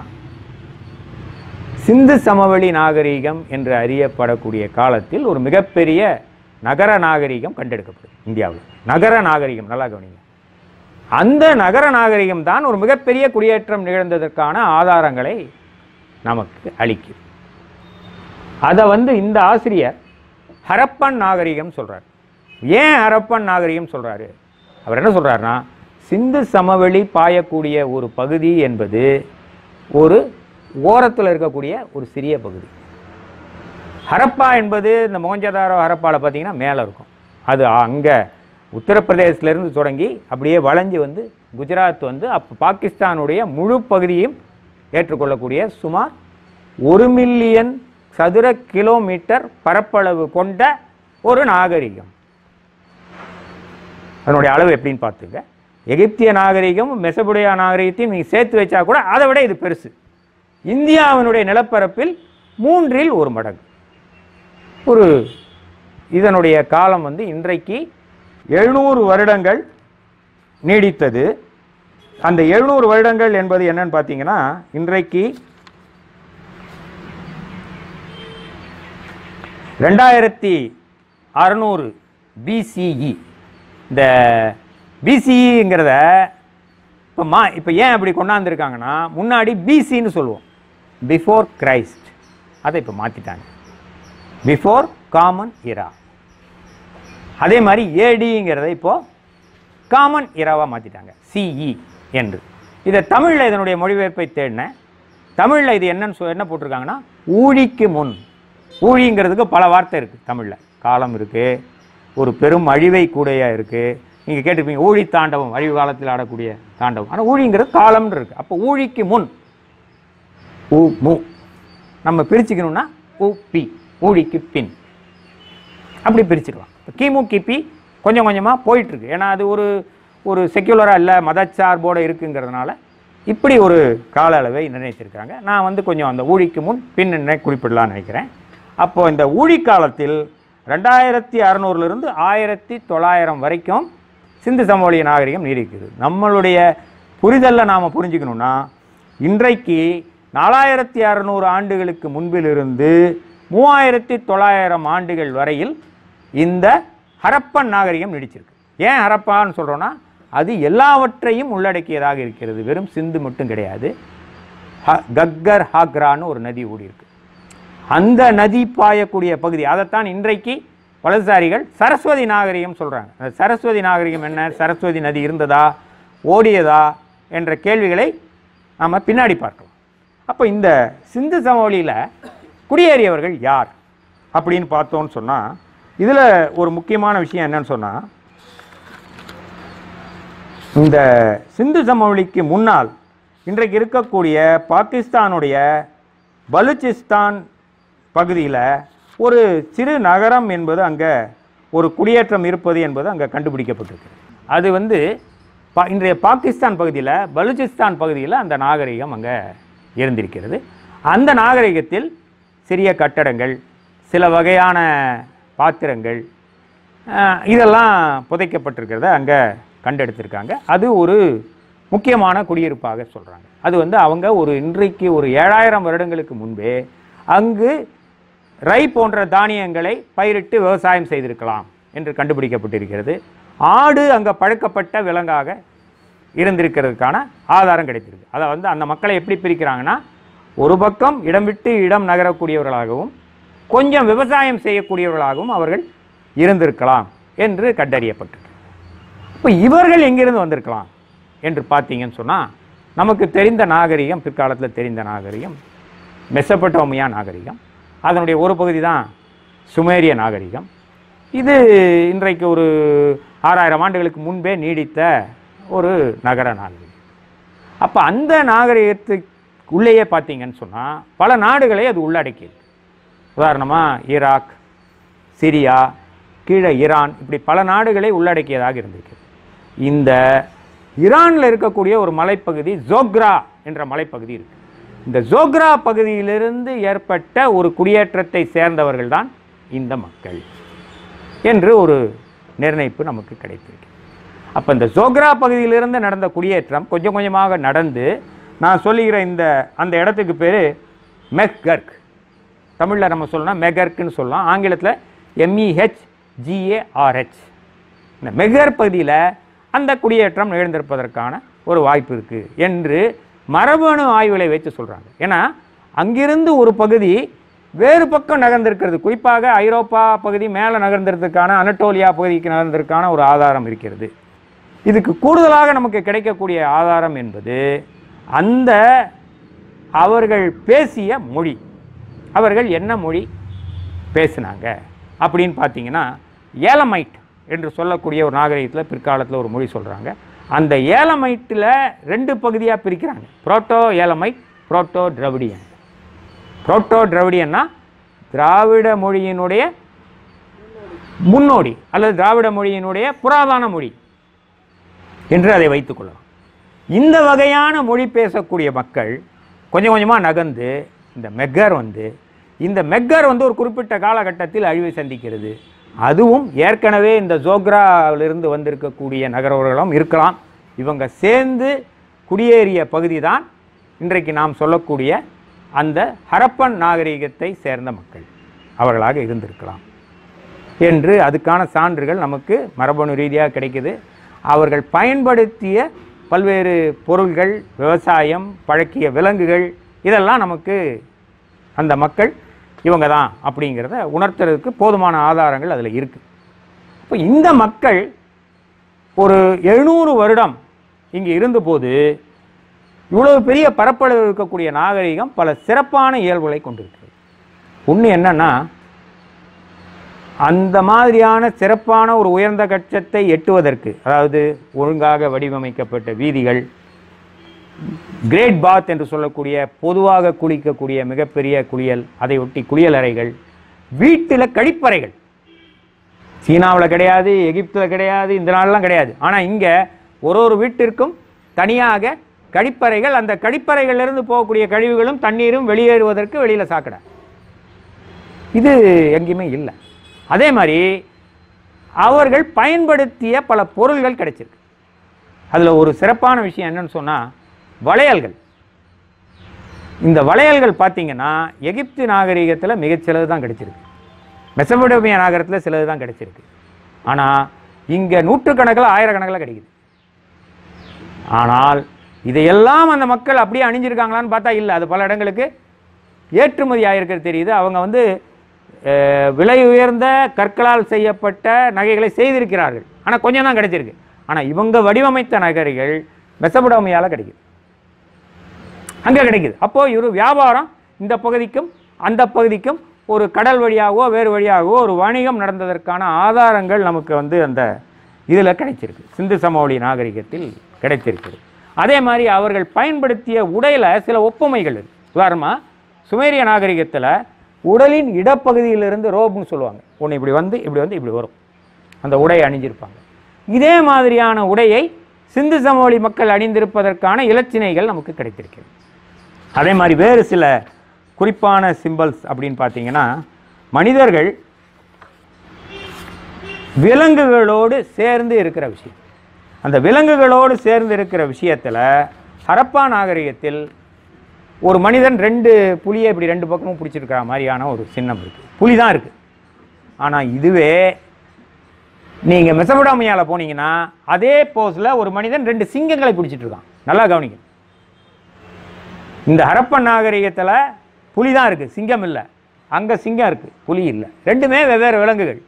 சிந்து சமவெளி நாகரீகம் என்று அறியப்படக்கூடிய காலத்தில் ஒரு மிகப்பெரிய நகர நாகரீகம் கண்டெடுக்கப்படுது இந்தியாவில். நகர நாகரீகம் நல்லா கவனிங்க. அந்த நகர நாகரிகம் தான் ஒரு மிகப்பெரிய குடியேற்றம் நிகழ்ந்ததற்கான ஆதாரங்களை நமக்கு அளிக்குது. அதை வந்து இந்த ஆசிரியர் ஹரப்பன் நாகரிகம் சொல்கிறார் ஏன் ஹரப்பன் நாகரிகம் சொல்கிறாரு அவர் என்ன சொல்கிறாருன்னா சிந்து சமவெளி பாயக்கூடிய ஒரு பகுதி என்பது ஒரு ஓரத்தில் இருக்கக்கூடிய ஒரு சிறிய பகுதி. ஹரப்பா என்பது இந்த மோஞ்சதாரோ ஹரப்பாவில் பார்த்தீங்கன்னா மேலே இருக்கும். அது அங்கே உத்தரப்பிரதேசத்துலேருந்து தொடங்கி அப்படியே வளைஞ்சு வந்து குஜராத் வந்து அப்போ பாகிஸ்தானுடைய முழு பகுதியும் ஏற்றுக்கொள்ளக்கூடிய சுமார் ஒரு மில்லியன் சதுர கிலோமீட்டர் பரப்பளவு கொண்ட ஒரு நாகரிகம். அதனுடைய அளவு எப்படின்னு பார்த்துங்க. எகிப்திய நாகரிகம் மெசபுடைய நாகரிகத்தையும் நீங்கள் சேர்த்து வச்சா கூட அதை விட இது பெருசு. இந்தியாவினுடைய நிலப்பரப்பில் மூன்றில் ஒரு மடங்கு. ஒரு இதனுடைய காலம் வந்து இன்றைக்கு எழுநூறு வருடங்கள் நீடித்தது. அந்த எழுநூறு வருடங்கள் என்பது என்னன்னு பார்த்தீங்கன்னா இன்றைக்கு ரெண்டாயிரத்தி அறநூறு பிசிஇ இந்த பிசிஇங்கிறத இப்போ மா இப்போ ஏன் அப்படி கொண்டாந்துருக்காங்கன்னா முன்னாடி பிசின்னு சொல்லுவோம். பிஃபோர் கிரைஸ்ட் அதை இப்போ மாற்றிட்டாங்க பிஃபோர் காமன் இரா அதே மாதிரி ஏடிங்கிறத இப்போது காமன் இராவாக மாற்றிட்டாங்க சிஇ என்று. இதை தமிழில் இதனுடைய மொழிபெயர்ப்பை தேடினேன் தமிழில் இது என்னன்னு சொ என்ன போட்டிருக்காங்கன்னா ஊழிக்கு முன். ஊழிங்கிறதுக்கு பல வார்த்தை இருக்குது தமிழில். காலம் இருக்குது ஒரு பெரும் அழிவை கூடையாக இருக்குது நீங்கள் கேட்டிருப்பீங்க ஊழி தாண்டவம் அழிவு காலத்தில் ஆடக்கூடிய தாண்டவம். ஆனால் ஊழிங்கிறது காலம்னு இருக்குது அப்போ ஊழிக்கு முன் ஊ மு நம்ம பிரிச்சுக்கணும்னா உ பி ஊழிக்கு பின். அப்படி பிரிச்சுக்கலாம். இப்போ கிமு கிபி கொஞ்சம் கொஞ்சமாக போயிட்டுருக்கு. ஏன்னா அது ஒரு ஒரு செக்யூலராக இல்லை மதச்சார்போடு இருக்குங்கிறதுனால இப்படி ஒரு கால அளவை நிர்ணயிச்சிருக்காங்க. நான் வந்து கொஞ்சம் அந்த ஊழிக்கு முன் பின் நினை குறிப்பிடலாம்னு நினைக்கிறேன். அப்போது இந்த ஊழி காலத்தில் ரெண்டாயிரத்தி அறநூறுலேருந்து ஆயிரத்தி தொள்ளாயிரம் வரைக்கும் சிந்து சமவெளிய நாகரிகம் நீடிக்குது. நம்மளுடைய புரிதலில் நாம் புரிஞ்சுக்கணுன்னா இன்றைக்கு நாலாயிரத்தி அறநூறு ஆண்டுகளுக்கு முன்பிலிருந்து மூவாயிரத்தி தொள்ளாயிரம் ஆண்டுகள் வரையில் இந்த ஹரப்பன் நாகரிகம் நீடிச்சிருக்கு. ஏன் ஹரப்பான்னு சொல்கிறோன்னா அது எல்லாவற்றையும் உள்ளடக்கியதாக இருக்கிறது. வெறும் சிந்து மட்டும் கிடையாது. ஹ- கக்கர் ஹாக்ரான்னு ஒரு நதி ஓடி இருக்கு அந்த நதி பாயக்கூடிய பகுதி. அதைத்தான் இன்றைக்கு வலதுசாரிகள் சரஸ்வதி நாகரிகம் சொல்கிறாங்க அந்த சரஸ்வதி நாகரிகம் என்ன? சரஸ்வதி நதி இருந்ததா? ஓடியதா? என்ற கேள்விகளை நாம் பின்னாடி பார்க்கலாம். அப்போ இந்த சிந்து சமவெளியில் குடியேறியவர்கள் யார் அப்படின்னு பார்த்தோன்னு சொன்னால் இதில் ஒரு முக்கியமான விஷயம் என்னன்னு சொன்னால் இந்த சிந்து சமவெளிக்கு முன்னால் இன்றைக்கு இருக்கக்கூடிய பாகிஸ்தானுடைய பலுச்சிஸ்தான் பகுதியில் ஒரு சிறு நகரம் என்பது அங்கே ஒரு குடியேற்றம் இருப்பது என்பது அங்கே கண்டுபிடிக்கப்பட்டிருக்கு. அது வந்து பா இன்றைய பாகிஸ்தான் பகுதியில் பலுச்சிஸ்தான் பகுதியில் அந்த நாகரிகம் அங்கே இருந்திருக்கிறது. அந்த நாகரிகத்தில் சிறிய கட்டடங்கள் சில வகையான பாத்திரங்கள் இதெல்லாம் புதைக்கப்பட்டிருக்கிறத அங்கே கண்டெடுத்திருக்காங்க. அது ஒரு முக்கியமான குடியிருப்பாக சொல்கிறாங்க அது வந்து அவங்க ஒரு இன்றைக்கு ஒரு ஏழாயிரம் வருடங்களுக்கு முன்பே அங்கு ரை போன்ற தானியங்களை பயிரிட்டு விவசாயம் செய்திருக்கலாம் என்று கண்டுபிடிக்கப்பட்டிருக்கிறது. ஆடு அங்கே பழக்கப்பட்ட விலங்காக இருந்திருக்கிறதுக்கான ஆதாரம் கிடைத்திருக்கு. அதை வந்து அந்த மக்களை எப்படி பிரிக்கிறாங்கன்னா ஒரு பக்கம் இடம் விட்டு இடம் நகரக்கூடியவர்களாகவும் கொஞ்சம் விவசாயம் செய்யக்கூடியவர்களாகவும் அவர்கள் இருந்திருக்கலாம் என்று கண்டறியப்பட்டிருக்கு. இப்போ இவர்கள் எங்கிருந்து வந்திருக்கலாம் என்று பார்த்தீங்கன்னு சொன்னால் நமக்கு தெரிந்த நாகரிகம் பிற்காலத்தில் தெரிந்த நாகரிகம் மெசபட்டோமியா நாகரிகம் அதனுடைய ஒரு பகுதி தான் சுமேரிய நாகரிகம். இது இன்றைக்கு ஒரு ஆறாயிரம் ஆண்டுகளுக்கு முன்பே நீடித்த ஒரு நகர நாகரிகம். அப்போ அந்த நாகரிகத்துக்கு உள்ளேயே பார்த்தீங்கன்னு சொன்னால் பல நாடுகளை அது உள்ளடக்கியது உதாரணமாக ஈராக் சிரியா கீழே ஈரான் இப்படி பல நாடுகளை உள்ளடக்கியதாக இருந்திருக்கு. இந்த ஈரானில் இருக்கக்கூடிய ஒரு மலைப்பகுதி ஜோக்ரா என்ற மலைப்பகுதி இருக்குது இந்த ஜோக்ரா பகுதியிலிருந்து ஏற்பட்ட ஒரு குடியேற்றத்தை சேர்ந்தவர்கள் தான் இந்த மக்கள் என்று ஒரு நிர்ணயிப்பு நமக்கு கிடைத்திருக்கு. அப்போ இந்த ஜோக்ரா பகுதியிலிருந்து நடந்த குடியேற்றம் கொஞ்சம் கொஞ்சமாக நடந்து நான் சொல்லுகிற இந்த அந்த இடத்துக்கு பேர் மெக்கர்க் தமிழில் நம்ம சொல்லணும் மெகர்க்குன்னு சொல்லலாம். ஆங்கிலத்தில் எம்இஹெச் ஜிஏஆர்ஹெச் இந்த மெகர் பகுதியில் அந்த குடியேற்றம் நிகழ்ந்திருப்பதற்கான ஒரு வாய்ப்பு இருக்குது என்று மரபணு ஆய்வுகளை வைத்து சொல்கிறாங்க ஏன்னா அங்கிருந்து ஒரு பகுதி வேறு பக்கம் நகர்ந்திருக்கிறது. குறிப்பாக ஐரோப்பா பகுதி மேலே நகர்ந்திருக்கிறதுக்கான அனட்டோலியா பகுதிக்கு நகர்ந்திருக்கான ஒரு ஆதாரம் இருக்கிறது. இதுக்கு கூடுதலாக நமக்கு கிடைக்கக்கூடிய ஆதாரம் என்பது அந்த அவர்கள் பேசிய மொழி. அவர்கள் என்ன மொழி பேசினாங்க? அப்படின்னு பார்த்தீங்கன்னா ஏலமைட் என்று சொல்லக்கூடிய ஒரு நாகரிகத்தில் பிற்காலத்தில் ஒரு மொழி சொல்கிறாங்க அந்த ஏலமைட்டில் ரெண்டு பகுதியாக பிரிக்கிறாங்க. Proto Elamite proto Dravidian. Proto திராவிடியன்னா திராவிட மொழியினுடைய முன்னோடி அல்லது திராவிட மொழியினுடைய புராதான மொழி என்று அதை வைத்துக்கொள்ளலாம் இந்த வகையான மொழி பேசக்கூடிய மக்கள் கொஞ்சம் கொஞ்சமாக நகர்ந்து இந்த மெக்கர் வந்து இந்த மெக்கர் வந்து ஒரு குறிப்பிட்ட காலகட்டத்தில் அழிவை சந்திக்கிறது. அதுவும் ஏற்கனவே இந்த ஜோக்ராவிலிருந்து வந்திருக்கக்கூடிய நகரவர்களும் இருக்கலாம். இவங்க சேர்ந்து குடியேறிய பகுதி தான் இன்றைக்கு நாம் சொல்லக்கூடிய அந்த ஹரப்பன் நாகரிகத்தை சேர்ந்த மக்கள். அவர்களாக இருந்திருக்கலாம். என்று அதுக்கான சான்றுகள் நமக்கு மரபணு ரீதியாக கிடைக்குது. அவர்கள் பயன்படுத்திய பல்வேறு பொருள்கள் விவசாயம் பழக்கிய விலங்குகள் இதெல்லாம் நமக்கு அந்த மக்கள் இவங்க தான் அப்படிங்கிறத உணர்த்துறதுக்கு போதுமான ஆதாரங்கள் அதில் இருக்குது இப்போ இந்த மக்கள் ஒரு எழுநூறு வருடம் இங்கே இருந்தபோது இவ்வளவு பெரிய பரப்பளவு இருக்கக்கூடிய நாகரிகம் பல சிறப்பான இயல்புகளை கொண்டிருக்கிறது. ஒன்று என்னன்னா அந்த மாதிரியான சிறப்பான ஒரு உயர்ந்த கட்சத்தை எட்டுவதற்கு அதாவது ஒழுங்காக வடிவமைக்கப்பட்ட வீதிகள் கிரேட் பாத் என்று சொல்லக்கூடிய பொதுவாக குளிக்கக்கூடிய மிகப்பெரிய குளியல் அதை ஒட்டி குளியல் அறைகள் வீட்டில் கழிப்பறைகள். சீனாவில் கிடையாது எகிப்தில் கிடையாது இந்த நாளெலாம் கிடையாது. ஆனால் இங்கே ஒரு ஒரு வீட்டிற்கும் தனியாக கழிப்பறைகள் அந்த கழிப்பறைகளிலிருந்து போகக்கூடிய கழிவுகளும் தண்ணீரும் வெளியேறுவதற்கு வெளியில் சாக்கடை. இது எங்கேயுமே இல்லை. அதே மாதிரி அவர்கள் பயன்படுத்திய பல பொருள்கள் கிடைச்சிருக்கு. அதில் ஒரு சிறப்பான விஷயம் என்னன்னு சொன்னால் வளையல்கள். இந்த வளையல்கள் பார்த்தீங்கன்னா எகிப்து நாகரிகத்தில் மிகச்சிலது தான் கிடைச்சிருக்கு. மெசபடோமிய நாகரத்தில் சிலது தான் கிடைச்சிருக்கு. ஆனால் இங்கே நூற்றுக்கணக்கில் ஆயிரக்கணக்கில் கிடைக்குது. ஆனால் இதையெல்லாம் அந்த மக்கள் அப்படியே அணிஞ்சிருக்காங்களான்னு பார்த்தா இல்லை. அது பல இடங்களுக்கு ஏற்றுமதி ஆகிருக்கிறது தெரியுது. அவங்க வந்து விலை உயர்ந்த கற்களால் செய்யப்பட்ட நகைகளை செய்திருக்கிறார்கள். ஆனால் கொஞ்சம் தான் கிடைச்சிருக்கு. ஆனால் இவங்க வடிவமைத்த நகைகள் மெசபடோமியால் கிடைக்குது. அங்கே கிடைக்குது. அப்போது இவர் வியாபாரம் இந்த பகுதிக்கும் அந்த பகுதிக்கும் ஒரு கடல் வழியாகவோ வேறு வழியாகவோ ஒரு வணிகம் நடந்ததற்கான ஆதாரங்கள் நமக்கு வந்து அந்த இதில் கிடைச்சிருக்கு. சிந்து சமவெளி நாகரிகத்தில் கிடைச்சிருக்குது. அதே மாதிரி அவர்கள் பயன்படுத்திய உடையில் சில ஒப்புமைகள் இருக்குது உதாரணமாக சுமேரிய நாகரிகத்தில் உடலின் இடப்பகுதியிலிருந்து ரோப்னு சொல்லுவாங்க. ஒன்று இப்படி வந்து இப்படி வந்து இப்படி வரும். அந்த உடையை அணிஞ்சிருப்பாங்க. இதே மாதிரியான உடையை சிந்து சமவெளி மக்கள் அணிந்திருப்பதற்கான இலச்சினைகள் நமக்கு கிடைத்திருக்கிறது. அதே மாதிரி வேறு சில குறிப்பான சிம்பல்ஸ் அப்படின்னு பார்த்தீங்கன்னா மனிதர்கள் விலங்குகளோடு சேர்ந்து இருக்கிற விஷயம். அந்த விலங்குகளோடு சேர்ந்து இருக்கிற விஷயத்தில் ஹரப்பா நாகரிகத்தில் ஒரு மனிதன் ரெண்டு புலியை இப்படி ரெண்டு பக்கமும் பிடிச்சிருக்கிற மாதிரியான ஒரு சின்னம் இருக்குது புலி தான் இருக்குது ஆனால் இதுவே நீங்கள் மெசபடாமையால் போனீங்கன்னா அதே போஸில் ஒரு மனிதன் ரெண்டு சிங்கங்களை பிடிச்சிட்டு இருக்கான். நல்லா கவனிங்க. இந்த ஹரப்பன் நாகரிகத்தில் புலி தான் இருக்குது சிங்கம் இல்லை. அங்கே சிங்கம் இருக்குது புலி இல்லை. ரெண்டுமே வெவ்வேறு விலங்குகள்.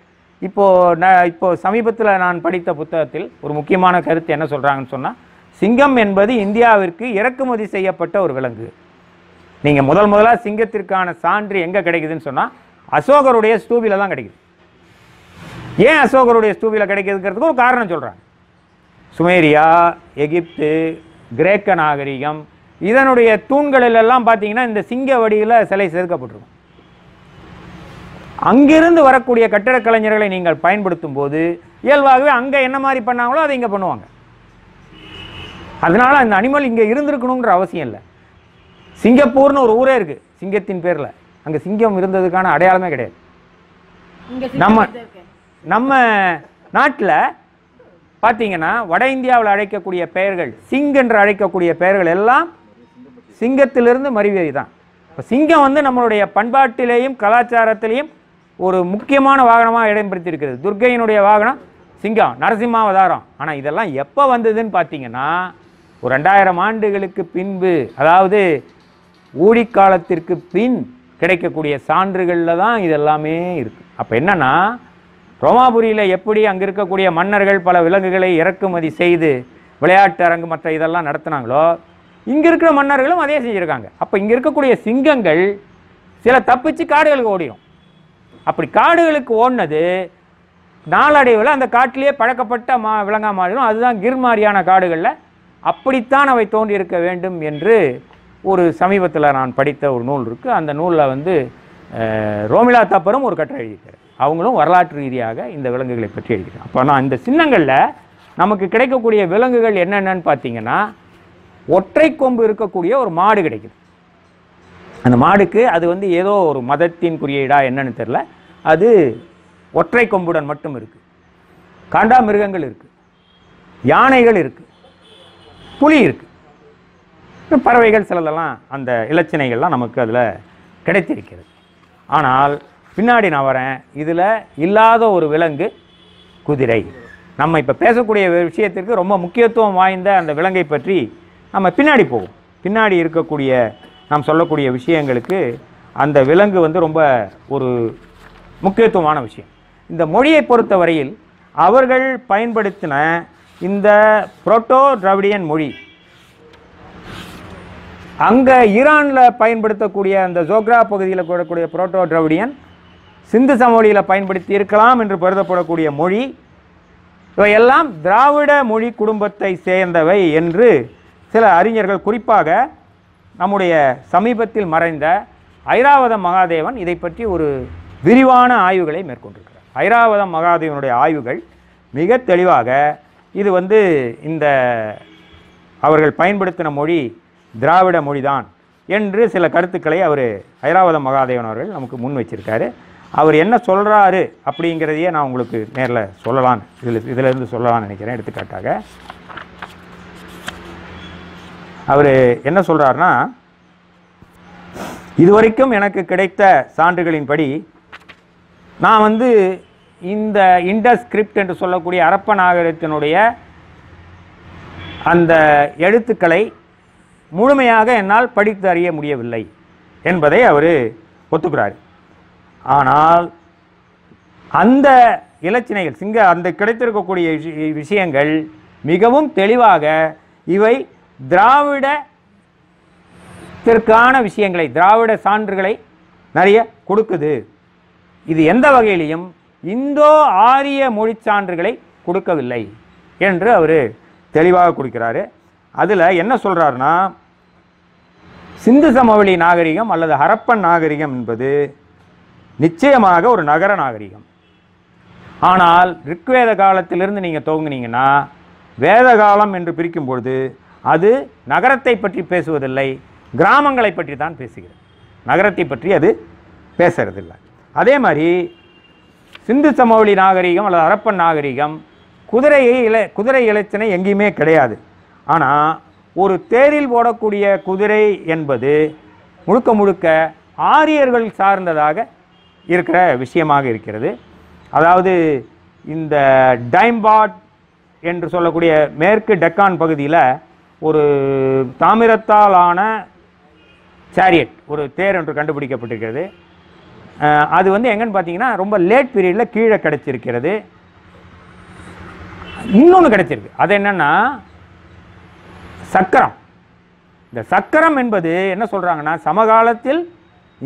இப்போது நான் இப்போது சமீபத்தில் நான் படித்த புத்தகத்தில் ஒரு முக்கியமான கருத்து என்ன சொல்கிறாங்கன்னு சொன்னால் சிங்கம் என்பது இந்தியாவிற்கு இறக்குமதி செய்யப்பட்ட ஒரு விலங்கு. நீங்கள் முதல் முதலாக சிங்கத்திற்கான சான்று எங்கே கிடைக்குதுன்னு சொன்னால் அசோகருடைய ஸ்தூபியில் தான் கிடைக்குது. ஏன் அசோகருடைய ஸ்தூபியில் கிடைக்குதுங்கிறதுக்கு ஒரு காரணம் சொல்கிறாங்க சுமேரியா எகிப்து கிரேக்க நாகரிகம் இதனுடைய தூண்களில் எல்லாம் பார்த்தீங்கன்னா இந்த சிங்க வடிவில் சிலை செதுக்கப்பட்டிருக்கும் அங்கிருந்து வரக்கூடிய கட்டடக் கலைஞர்களை நீங்கள் பயன்படுத்தும் போது இயல்பாகவே அங்கே என்ன மாதிரி பண்ணாங்களோ அதை இங்கே பண்ணுவாங்க. அதனால அந்த அனிமல் இங்கே இருந்திருக்கணுங்கிற அவசியம் இல்லை. சிங்கப்பூர்னு ஒரு ஊரே இருக்குது சிங்கத்தின் பேரில். அங்கே சிங்கம் இருந்ததுக்கான அடையாளமே கிடையாது. நம்ம. நம்ம நாட்டில் பார்த்தீங்கன்னா வட இந்தியாவில் அழைக்கக்கூடிய பெயர்கள் சிங் என்று அழைக்கக்கூடிய பெயர்கள் எல்லாம் சிங்கத்திலிருந்து மறிவேதி தான். இப்போ சிங்கம் வந்து நம்மளுடைய பண்பாட்டிலேயும் கலாச்சாரத்திலையும் ஒரு முக்கியமான வாகனமாக இடம் பிடித்திருக்கிறது துர்க்கையினுடைய வாகனம் சிங்கம் நரசிம்மாவதாரம். ஆனால் இதெல்லாம் எப்போ வந்ததுன்னு பார்த்தீங்கன்னா ஒரு ரெண்டாயிரம் ஆண்டுகளுக்கு பின்பு அதாவது ஊழிக்காலத்திற்கு பின் கிடைக்கக்கூடிய சான்றுகளில் தான் இதெல்லாமே இருக்குது அப்போ என்னன்னா ரோமாபுரியில் எப்படி அங்கே இருக்கக்கூடிய மன்னர்கள் பல விலங்குகளை இறக்குமதி செய்து விளையாட்டு அரங்கு மற்ற இதெல்லாம் நடத்துனாங்களோ இங்கே இருக்கிற மன்னர்களும் அதே செஞ்சுருக்காங்க. அப்போ இங்கே இருக்கக்கூடிய சிங்கங்கள் சில தப்பிச்சு காடுகளுக்கு ஓடிடும் அப்படி காடுகளுக்கு ஓடினது நாளடைவில் அந்த காட்டிலேயே பழக்கப்பட்ட மா விலங்கா மாறிடும் அதுதான் கிர் மாதிரியான காடுகளில் அப்படித்தான் அவை தோன்றியிருக்க வேண்டும் என்று ஒரு சமீபத்தில் நான் படித்த ஒரு நூல் இருக்குது அந்த நூலில் வந்து ரோமிலா தப்பரும் ஒரு கட்டுரை எழுதியிருக்காரு. அவங்களும் வரலாற்று ரீதியாக இந்த விலங்குகளை பற்றி எழுதியிருக்காங்க. அப்போ நான் இந்த சின்னங்களில் நமக்கு கிடைக்கக்கூடிய விலங்குகள் என்னென்னு பார்த்தீங்கன்னா ஒற்றை கொம்பு இருக்கக்கூடிய ஒரு மாடு கிடைக்குது. அந்த மாடுக்கு அது வந்து ஏதோ ஒரு மதத்தின் குறியீடா என்னன்னு தெரில அது ஒற்றை கொம்புடன் மட்டும் இருக்குது காண்டா மிருகங்கள் இருக்குது யானைகள் இருக்குது புலி இருக்குது பறவைகள் சிலதெல்லாம் அந்த இலச்சினைகள்லாம் நமக்கு அதில் கிடைத்திருக்கிறது. ஆனால் பின்னாடி நான் வரேன். இதில் இல்லாத ஒரு விலங்கு குதிரை. நம்ம இப்போ பேசக்கூடிய விஷயத்திற்கு ரொம்ப முக்கியத்துவம் வாய்ந்த அந்த விலங்கை பற்றி நம்ம பின்னாடி போகும். பின்னாடி இருக்கக்கூடிய நாம் சொல்லக்கூடிய விஷயங்களுக்கு அந்த விலங்கு வந்து ரொம்ப ஒரு முக்கியத்துவமான விஷயம். இந்த மொழியை பொறுத்தவரையில் அவர்கள் பயன்படுத்தின இந்த புரோட்டோ திராவிடியன் மொழி அங்கே ஈரானில் பயன்படுத்தக்கூடிய அந்த ஜோக்ரா பகுதியில் கூடக்கூடிய புரோட்டோ திராவிடியன் சிந்து சமவெளியில் பயன்படுத்தி இருக்கலாம் என்று கருதப்படக்கூடிய மொழி. இவையெல்லாம் திராவிட மொழி குடும்பத்தை சேர்ந்தவை என்று சில அறிஞர்கள் குறிப்பாக நம்முடைய சமீபத்தில் மறைந்த ஐராவதம் மகாதேவன் இதை பற்றி ஒரு விரிவான ஆய்வுகளை மேற்கொண்டிருக்கிறார். ஐராவத மகாதேவனுடைய ஆய்வுகள் மிக தெளிவாக இது வந்து இந்த அவர்கள் பயன்படுத்தின மொழி திராவிட மொழிதான் என்று சில கருத்துக்களை அவர் ஐராவதம் மகாதேவன் அவர்கள் நமக்கு முன் வச்சிருக்காரு. அவர் என்ன சொல்கிறாரு அப்படிங்கிறதையே நான் உங்களுக்கு நேரில் சொல்லலான்னு இதில் இதிலிருந்து சொல்லலாம்னு நினைக்கிறேன் எடுத்துக்காட்டாக. அவர் என்ன சொல்கிறாருன்னா இதுவரைக்கும் எனக்கு கிடைத்த சான்றுகளின்படி நான் வந்து இந்த இண்டஸ்கிரிப்ட் என்று சொல்லக்கூடிய அரப்ப நாகரிகத்தினுடைய அந்த எழுத்துக்களை முழுமையாக என்னால் படித்து அறிய முடியவில்லை என்பதை அவர் ஒத்துக்கிறார். ஆனால் அந்த இலச்சினைகள் சிங்க அந்த கிடைத்திருக்கக்கூடிய விஷயங்கள் மிகவும் தெளிவாக இவை திராவிடத்திற்கான விஷயங்களை திராவிட சான்றுகளை நிறைய கொடுக்குது. இது எந்த வகையிலையும் இந்தோ ஆரிய மொழி சான்றுகளை கொடுக்கவில்லை என்று அவர் தெளிவாக கொடுக்கிறாரு. அதில் என்ன சொல்கிறாருன்னா சிந்து சமவெளி நாகரிகம் அல்லது ஹரப்பன் நாகரிகம் என்பது நிச்சயமாக ஒரு நகர நாகரிகம். ஆனால் ரிக்வேத காலத்திலிருந்து நீங்கள் துவங்குனீங்கன்னா வேத காலம் என்று பிரிக்கும் பொழுது அது நகரத்தை பற்றி பேசுவதில்லை கிராமங்களை பற்றி தான் பேசுகிறது. நகரத்தை பற்றி அது பேசுறதில்லை. அதே மாதிரி சிந்து சமவெளி நாகரிகம் அல்லது அரப்பன் நாகரிகம் குதிரையை இல குதிரை இலச்சனை எங்கேயுமே கிடையாது. ஆனால் ஒரு தேரில் ஓடக்கூடிய குதிரை என்பது முழுக்க முழுக்க ஆரியர்கள் சார்ந்ததாக இருக்கிற விஷயமாக இருக்கிறது. அதாவது இந்த டைம்பாட் என்று சொல்லக்கூடிய மேற்கு டெக்கான் பகுதியில் ஒரு தாமிரத்தாலான சேரியட் ஒரு தேர் என்று கண்டுபிடிக்கப்பட்டிருக்கிறது. அது வந்து எங்கன்னு பார்த்தீங்கன்னா ரொம்ப லேட் பீரியடில் கீழே கிடச்சிருக்கிறது. இன்னொன்று கிடச்சிருக்கு. அது என்னென்னா சக்கரம். இந்த சக்கரம் என்பது என்ன சொல்கிறாங்கன்னா சமகாலத்தில்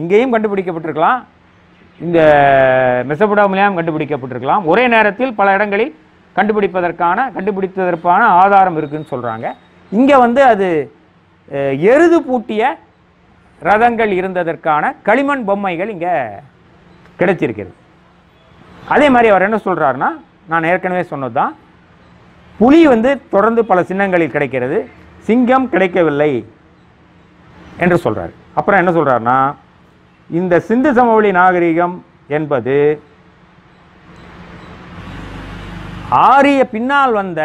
இங்கேயும் கண்டுபிடிக்கப்பட்டிருக்கலாம். இந்த மெசபடாமிலையும் கண்டுபிடிக்கப்பட்டிருக்கலாம். ஒரே நேரத்தில் பல இடங்களில் கண்டுபிடிப்பதற்கான கண்டுபிடித்ததற்கான ஆதாரம் இருக்குன்னு சொல்கிறாங்க இங்கே வந்து அது எருது பூட்டிய ரதங்கள் இருந்ததற்கான களிமண் பொம்மைகள் இங்கே கிடைச்சிருக்கிறது. அதே மாதிரி அவர் என்ன சொல்கிறாருன்னா நான் ஏற்கனவே சொன்னது தான் புலி வந்து தொடர்ந்து பல சின்னங்களில் கிடைக்கிறது. சிங்கம் கிடைக்கவில்லை என்று சொல்கிறார் அப்புறம் என்ன சொல்கிறாருன்னா இந்த சிந்து சமவெளி நாகரிகம் என்பது ஆரிய பின்னால் வந்த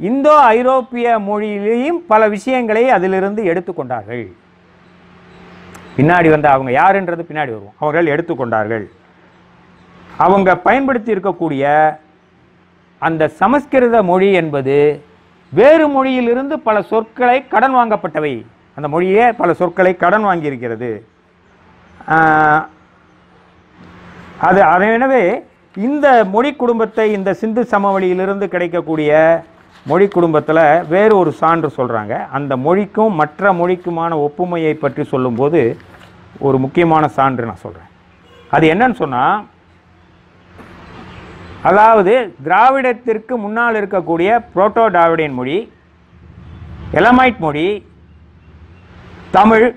இந்தோ ஐரோப்பிய மொழியிலேயும் பல விஷயங்களை அதிலிருந்து எடுத்துக்கொண்டார்கள். பின்னாடி வந்த அவங்க யாருன்றது பின்னாடி வருவோம். அவர்கள் எடுத்துக்கொண்டார்கள். அவங்க பயன்படுத்தி இருக்கக்கூடிய அந்த சமஸ்கிருத மொழி என்பது வேறு மொழியிலிருந்து பல சொற்களை கடன் வாங்கப்பட்டவை. அந்த மொழியே பல சொற்களை கடன் வாங்கியிருக்கிறது. அது அது எனவே இந்த மொழி குடும்பத்தை இந்த சிந்து சமவெளியிலிருந்து கிடைக்கக்கூடிய மொழி குடும்பத்தில் வேறு ஒரு சான்று சொல்கிறாங்க அந்த மொழிக்கும் மற்ற மொழிக்குமான ஒப்புமையை பற்றி சொல்லும்போது ஒரு முக்கியமான சான்று நான் சொல்கிறேன் அது என்னன்னு சொன்னால் அதாவது திராவிடத்திற்கு முன்னால் இருக்கக்கூடிய புரோட்டோ டிராவிடியன் மொழி எலமைட் மொழி தமிழ்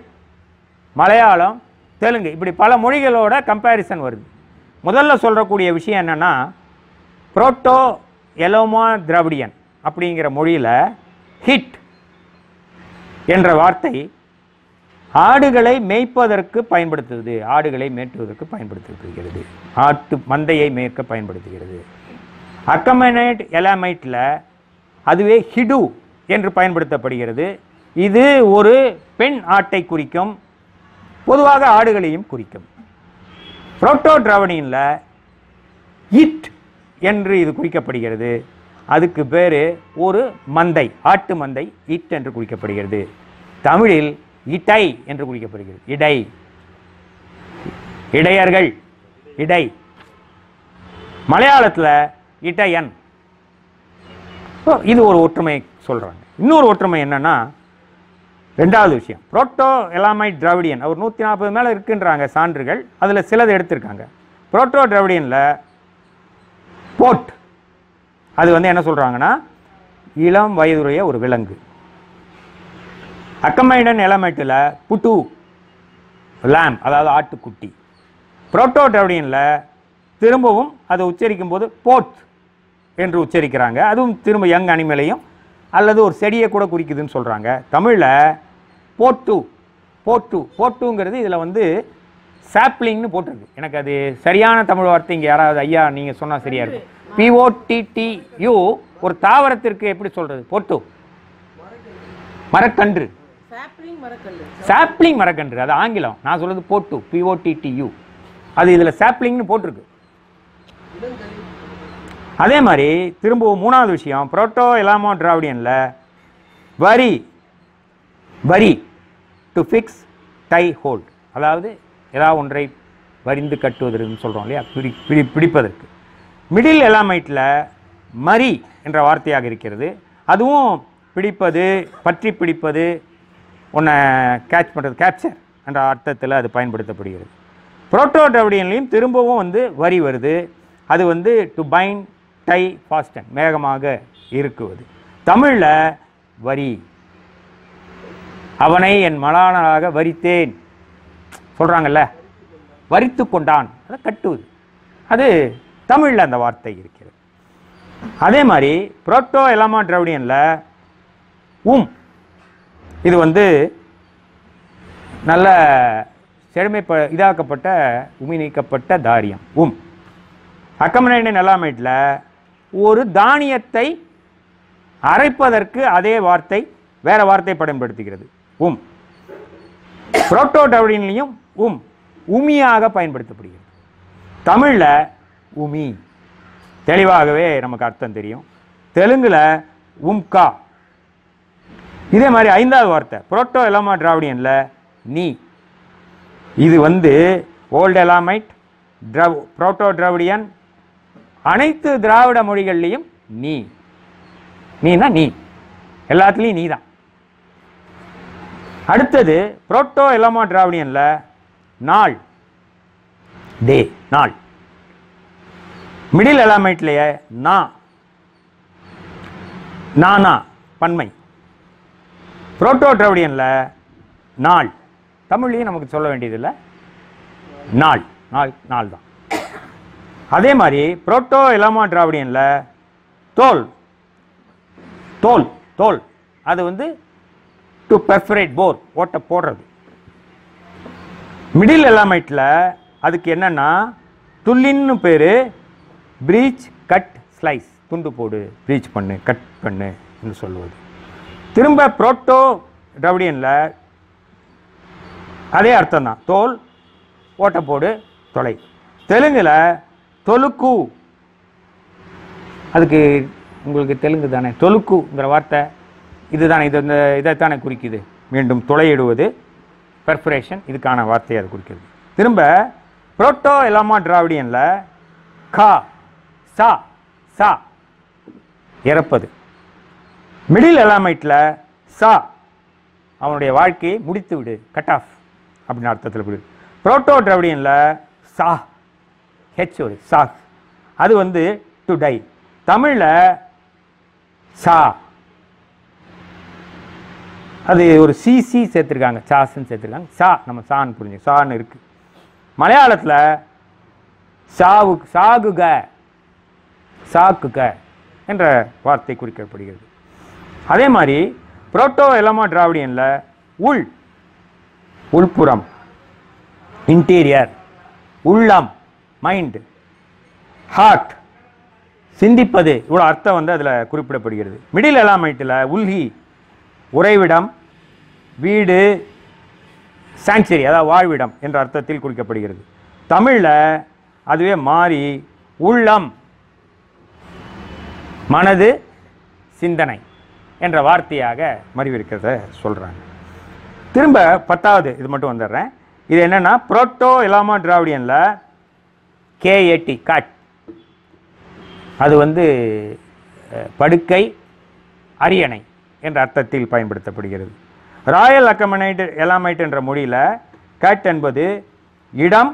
மலையாளம் தெலுங்கு இப்படி பல மொழிகளோட கம்பேரிசன் வருது. முதல்ல சொல்லக்கூடிய விஷயம் என்னன்னா புரோட்டோ எலோமா திராவிடியன். அப்படிங்கிற மொழியில் ஹிட் என்ற வார்த்தை ஆடுகளை மேய்ப்பதற்கு பயன்படுத்துவது ஆடுகளை மேட்டுவதற்கு பயன்படுத்துகிறது. ஆட்டு மந்தையை மேற்க பயன்படுத்துகிறது. அக்கமனைட் எலாமைட்டில் அதுவே ஹிடு என்று பயன்படுத்தப்படுகிறது. இது ஒரு பெண் ஆட்டை குறிக்கும் பொதுவாக ஆடுகளையும் குறிக்கும். புரோட்டோ டிராவணியில் இட் என்று இது குறிக்கப்படுகிறது. அதுக்கு பேர் ஒரு மந்தை ஆட்டு மந்தை இட் என்று குறிக்கப்படுகிறது. தமிழில் இடை என்று குறிக்கப்படுகிறது. இடை. இடையர்கள். இடை. மலையாளத்தில் இடையன். இது ஒரு ஒற்றுமை சொல்கிறாங்க இன்னொரு ஒற்றுமை என்னென்னா ரெண்டாவது விஷயம். Proto Elamite Dravidian. அவர் நூற்றி நாற்பது மேலே இருக்குன்றாங்க சான்றுகள். அதில் சிலது எடுத்திருக்காங்க. புரோட்டோ திராவிடியனில் போட் அது வந்து என்ன சொல்கிறாங்கன்னா இளம் வயதுடைய ஒரு விலங்கு. அக்கமைடன் எலமெண்ட்டில் புட்டு லேம் அதாவது ஆட்டுக்குட்டி. புரோட்டோ டிராவிடியனில் திரும்பவும் அதை உச்சரிக்கும் போது போட் என்று உச்சரிக்கிறாங்க. அதுவும் திரும்ப யங் அனிமலையும் அல்லது ஒரு செடியை கூட குறிக்குதுன்னு சொல்கிறாங்க தமிழில் போட்டு போட்டு போட்டுங்கிறது இதில் வந்து சாப்ளிங்னு போட்டிருக்கு. எனக்கு அது சரியான தமிழ் வார்த்தை இங்கே யாராவது ஐயா நீங்கள் சொன்னால் சரியாக இருக்கும். பிஓடிடியு ஒரு தாவரத்திற்கு எப்படி சொல்கிறது போட்டு. மரக்கன்று. சாப்ளிங் மரக்கன்று. அது ஆங்கிலம். நான் சொல்றது போட்டு. பிஓடிடியு அது இதில் சாப்ளிங்னு போட்டிருக்கு. அதே மாதிரி திரும்பவும் மூணாவது விஷயம். புரோட்டோ எலாமோ டிராவிடியனில் வரி வரி டு ஃபிக்ஸ் டை ஹோல்ட் அதாவது ஏதாவது ஒன்றை வரிந்து கட்டுவதற்குன்னு சொல்கிறோம் இல்லையா? பிடி பிடி பிடிப்பதற்கு மிடில் எலாமைட்டில் மரி என்ற வார்த்தையாக இருக்கிறது. அதுவும் பிடிப்பது பற்றி பிடிப்பது உன்னை கேட்ச் பண்ணுறது கேப்சர் என்ற அர்த்தத்தில் அது பயன்படுத்தப்படுகிறது. புரோட்டோ டிராவிடியன்லையும் திரும்பவும் வந்து வரி வருது. அது வந்து டு பைண்ட் டை ஃபாஸ்டன் வேகமாக இருக்குவது தமிழில் வரி. அவனை என் மலானாக வரித்தேன். சொல்கிறாங்கல்ல வரித்து கொண்டான். அதை கட்டுவது. அது தமிழில் அந்த வார்த்தை இருக்கிறது. அதே மாதிரி புரோட்டோ எலாமா டிராவிடியனில் உம் இது வந்து நல்ல செழுமை இதாக்கப்பட்ட உமி நீக்கப்பட்ட தாரியம் உம். அக்கமனைடன் எலாமேட்டில் ஒரு தானியத்தை அரைப்பதற்கு அதே வார்த்தை வேற வார்த்தை பயன்படுத்துகிறது உம். புரோட்டோ டவுடின்லையும் உம் உமியாக பயன்படுத்தப்படுகிறது. தமிழில் உமி. தெளிவாகவே நமக்கு அர்த்தம் தெரியும். தெலுங்கில் உம்கா. இதே மாதிரி ஐந்தாவது வார்த்தை. புரோட்டோ எலாமா டிராவிடியனில் நீ. இது வந்து ஓல்டு எலாமைட் திராவ் புரோட்டோ டிராவிடியன் அனைத்து திராவிட மொழிகள்லையும் நீ. நீனா நீ. எல்லாத்துலேயும் நீ தான். அடுத்தது புரோட்டோ எலாமா டிராவிடியனில் நாள். டே நாள். மிடில் எலாமைட்லேயே நா. நானா பன்மை. புரோட்டோ டிராவிடியனில் நாள். தமிழ்லையும் நமக்கு சொல்ல வேண்டியதில்லை. நாள். நாள் நாள் தான். அதே மாதிரி புரோட்டோ எலாமா டிராவிடியனில் தோல். தோல் தோல். அது வந்து டு பெர்ஃபரேட் போர் ஓட்டை போடுறது. மிடில் எலாமைட்டில் அதுக்கு என்னென்னா துல்லின்னு பேர் ப்ரீச் கட் ஸ்லைஸ் துண்டு போடு. ப்ரீச் பண்ணு கட் பண்ணு என்று சொல்லுவது. திரும்ப புரோட்டோ டிராவிடியனில் அதே அர்த்தம் தான் தோல் ஓட்ட போடு தொலை. தெலுங்கில் தொலுக்கு அதுக்கு உங்களுக்கு தெலுங்கு தானே? தொலுக்குங்கிற வார்த்தை இதுதானே இது இந்த இதைத்தானே குறிக்குது. மீண்டும் துளையிடுவது பெர்ஃபரேஷன் இதுக்கான வார்த்தையை அது குறிக்கிறது. திரும்ப புரோட்டோ எல்லாமா டிராவிடியனில் கா சா சா. இறப்பது. மிடில் எலாமைட்டில் சா அவனுடைய வாழ்க்கையை முடித்து விடு கட் ஆஃப் அப்படின்னு அர்த்தத்தில் விடு புரோட்டோ டிராவிடியனில் சா. ஹெச் ஒரு சா. அது வந்து டு டை தமிழில் சா. அது ஒரு சிசி சேர்த்துருக்காங்க. சாஸ்ன்னு சேர்த்துருக்காங்க. சா நம்ம சான்னு புரிஞ்சு சான்னு இருக்குது மலையாளத்தில் சாவுக்கு சாகுக. சாக்குக என்ற வார்த்தை குறிக்கப்படுகிறது. அதே மாதிரி புரோட்டோ எலமா டிராவிடியனில் உள் உள்புறம் இன்டீரியர் உள்ளம் மைண்டு ஹார்ட் சிந்திப்பது இவ்வளோ அர்த்தம் வந்து அதில் குறிப்பிடப்படுகிறது. மிடில் எலாமைட்டில் உல்ஹி உறைவிடம் வீடு சாங்சுரி அதாவது வாழ்விடம் என்ற அர்த்தத்தில் குறிக்கப்படுகிறது. தமிழில் அதுவே மாறி உள்ளம் மனது சிந்தனை என்ற வார்த்தையாக மறிவிருக்கிறத சொல்கிறாங்க திரும்ப பத்தாவது இது மட்டும் வந்துடுறேன். இது என்னென்னா புரோட்டோ எலாமா டிராவிடியனில் கேஏடி காட். அது வந்து படுக்கை அரியணை என்ற அர்த்தத்தில் பயன்படுத்தப்படுகிறது. ராயல் அக்கமனைட் எலாமைட் என்ற மொழியில் கட் என்பது இடம்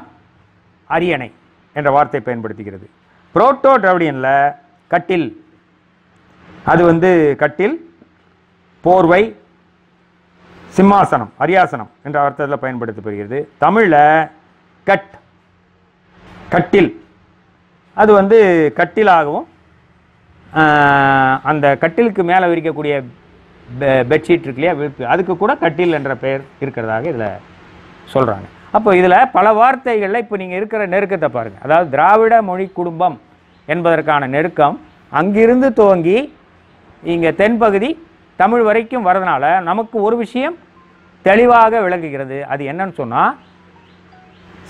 அரியணை என்ற வார்த்தை பயன்படுத்துகிறது. புரோட்டோ டிராவிடியனில் கட்டில் அது வந்து கட்டில் போர்வை சிம்மாசனம் அரியாசனம் என்ற அர்த்தத்தில் பயன்படுத்தப்படுகிறது. தமிழில் கட் கட்டில். அது வந்து கட்டிலாகவும் அந்த கட்டிலுக்கு மேலே விரிக்கக்கூடிய பெ- பெட்ஷீட் இருக்கு இல்லையா அதுக்கு கூட கட்டில் என்ற பெயர் இருக்கிறதாக இதில் சொல்கிறாங்க அப்போ இதில் பல வார்த்தைகளில் இப்போ நீங்கள் இருக்கிற நெருக்கத்தை பாருங்கள் அதாவது திராவிட மொழி குடும்பம் என்பதற்கான நெருக்கம் அங்கிருந்து துவங்கி இங்கே தென்பகுதி தமிழ் வரைக்கும் வரதுனால நமக்கு ஒரு விஷயம் தெளிவாக விளங்குகிறது. அது என்னன்னு சொன்னால்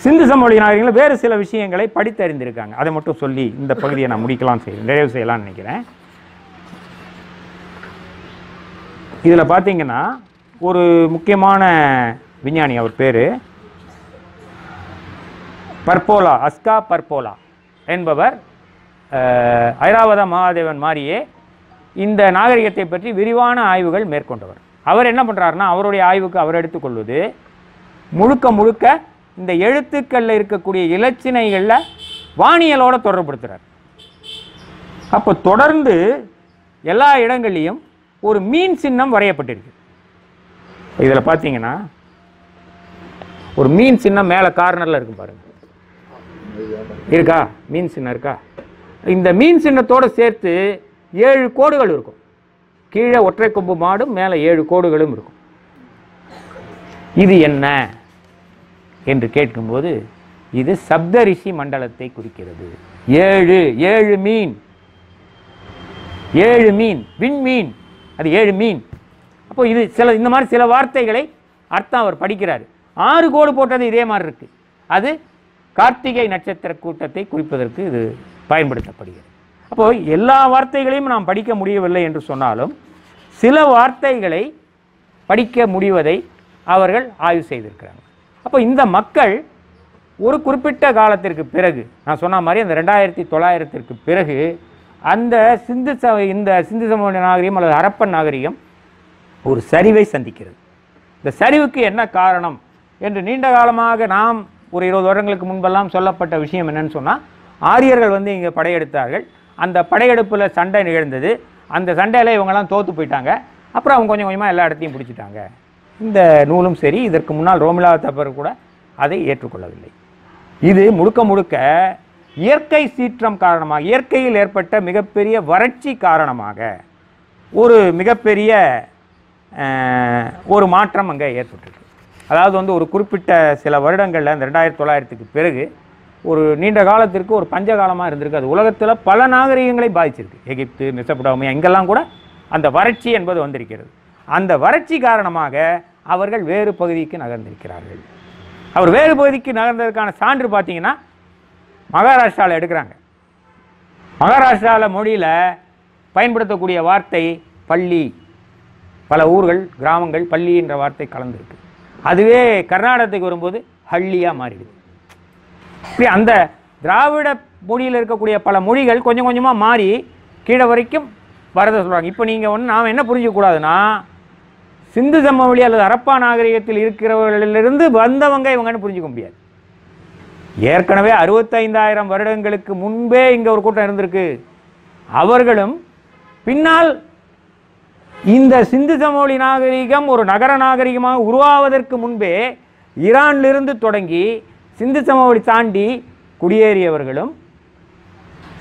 சிந்து சமொழி நாகரிகங்கள் வேறு சில விஷயங்களை படித்தறிந்திருக்காங்க. அதை மட்டும் சொல்லி இந்த பகுதியை நான் முடிக்கலாம் செய்ய நிறைவு செய்யலாம்னு நினைக்கிறேன். இதில் பார்த்தீங்கன்னா ஒரு முக்கியமான விஞ்ஞானி அவர் பேர் பர்போலா அஸ்கா பர்போலா என்பவர் ஐராவத மகாதேவன் மாதிரியே இந்த நாகரிகத்தை பற்றி விரிவான ஆய்வுகள் மேற்கொண்டவர். அவர் என்ன பண்ணுறாருன்னா அவருடைய ஆய்வுக்கு அவர் எடுத்துக்கொள்வது முழுக்க முழுக்க இந்த எழுத்துக்களில் இருக்கக்கூடிய இலச்சினைகளில் வானியலோட தொடர்புபடுத்துகிறார் அப்போ தொடர்ந்து எல்லா இடங்கள்லையும் ஒரு மீன் சின்னம் வரையப்பட்டிருக்கு. இதில் பார்த்தீங்கன்னா ஒரு மீன் சின்னம் மேலே கார்னரில் இருக்கும் பாருங்க. இருக்கா? மீன் சின்னம் இருக்கா? இந்த மீன் சின்னத்தோடு சேர்த்து ஏழு கோடுகள் இருக்கும். கீழே ஒற்றை கொம்பு மாடும் மேலே ஏழு கோடுகளும் இருக்கும். இது என்ன? என்று கேட்கும்போது இது சப்தரிஷி மண்டலத்தை குறிக்கிறது. ஏழு ஏழு மீன். ஏழு மீன் விண்மீன் அது ஏழு மீன். அப்போ இது சில இந்த மாதிரி சில வார்த்தைகளை அர்த்தம் அவர் படிக்கிறார். ஆறு கோடு போட்டது இதே மாதிரி இருக்கு. அது கார்த்திகை நட்சத்திர கூட்டத்தை குறிப்பதற்கு இது பயன்படுத்தப்படுகிறது. அப்போ எல்லா வார்த்தைகளையும் நாம் படிக்க முடியவில்லை என்று சொன்னாலும் சில வார்த்தைகளை படிக்க முடிவதை அவர்கள் ஆய்வு செய்திருக்கிறாங்க. அப்போ இந்த மக்கள் ஒரு குறிப்பிட்ட காலத்திற்கு பிறகு நான் சொன்ன மாதிரி அந்த ரெண்டாயிரத்தி தொள்ளாயிரத்திற்கு பிறகு அந்த சிந்து ச இந்த சிந்து சமவெளி நாகரிகம் அல்லது ஹரப்பன் நாகரிகம் ஒரு சரிவை சந்திக்கிறது. இந்த சரிவுக்கு என்ன காரணம் என்று நீண்ட காலமாக நாம் ஒரு இருபது வருடங்களுக்கு முன்பெல்லாம் சொல்லப்பட்ட விஷயம் என்னன்னு சொன்னால் ஆரியர்கள் வந்து இங்கே படையெடுத்தார்கள். அந்த படையெடுப்பில் சண்டை நிகழ்ந்தது. அந்த சண்டையில் இவங்கெல்லாம் தோற்று போயிட்டாங்க. அப்புறம் அவங்க கொஞ்சம் கொஞ்சமாக எல்லா இடத்தையும் பிடிச்சிட்டாங்க. இந்த நூலும் சரி இதற்கு முன்னால் ரோமிலா தப்பர் கூட அதை ஏற்றுக்கொள்ளவில்லை. இது முழுக்க முழுக்க இயற்கை சீற்றம் காரணமாக இயற்கையில் ஏற்பட்ட மிகப்பெரிய வறட்சி காரணமாக ஒரு மிகப்பெரிய ஒரு மாற்றம் அங்கே ஏற்பட்டிருக்கு. அதாவது வந்து ஒரு குறிப்பிட்ட சில வருடங்களில் அந்த ரெண்டாயிரத்தி தொள்ளாயிரத்துக்கு பிறகு ஒரு நீண்ட காலத்திற்கு ஒரு பஞ்சகாலமாக இருந்திருக்கு. அது உலகத்தில் பல நாகரிகங்களை பாதிச்சிருக்கு. எகிப்து மெசபடாமியா இங்கெல்லாம் கூட அந்த வறட்சி என்பது வந்திருக்கிறது. அந்த வறட்சி காரணமாக அவர்கள் வேறு பகுதிக்கு நகர்ந்திருக்கிறார்கள். அவர் வேறு பகுதிக்கு நகர்ந்ததற்கான சான்று பார்த்தீங்கன்னா மகாராஷ்டிராவில் எடுக்கிறாங்க. மகாராஷ்டிராவில் மொழியில் பயன்படுத்தக்கூடிய வார்த்தை பள்ளி. பல ஊர்கள் கிராமங்கள் பள்ளி என்ற வார்த்தை கலந்துருக்கு. அதுவே கர்நாடகத்துக்கு வரும்போது ஹள்ளியாக மாறிடுது. இப்படி அந்த திராவிட மொழியில் இருக்கக்கூடிய பல மொழிகள் கொஞ்சம் கொஞ்சமாக மாறி கீழே வரைக்கும் வரதை சொல்கிறாங்க இப்போ நீங்கள் ஒன்று நாம் என்ன புரிஞ்சிக்கூடாதுன்னா சிந்து சமவெளி அல்லது அரப்பா நாகரிகத்தில் இருக்கிறவர்களிலிருந்து வந்தவங்க இவங்கன்னு புரிஞ்சுக்க முடியாது. ஏற்கனவே அறுபத்தைந்தாயிரம் வருடங்களுக்கு முன்பே இங்கே ஒரு கூட்டம் இருந்திருக்கு. அவர்களும் பின்னால் இந்த சிந்து சமவெளி நாகரிகம் ஒரு நகர நாகரிகமாக உருவாவதற்கு முன்பே ஈரானிலிருந்து தொடங்கி சிந்து சமவெளி தாண்டி குடியேறியவர்களும்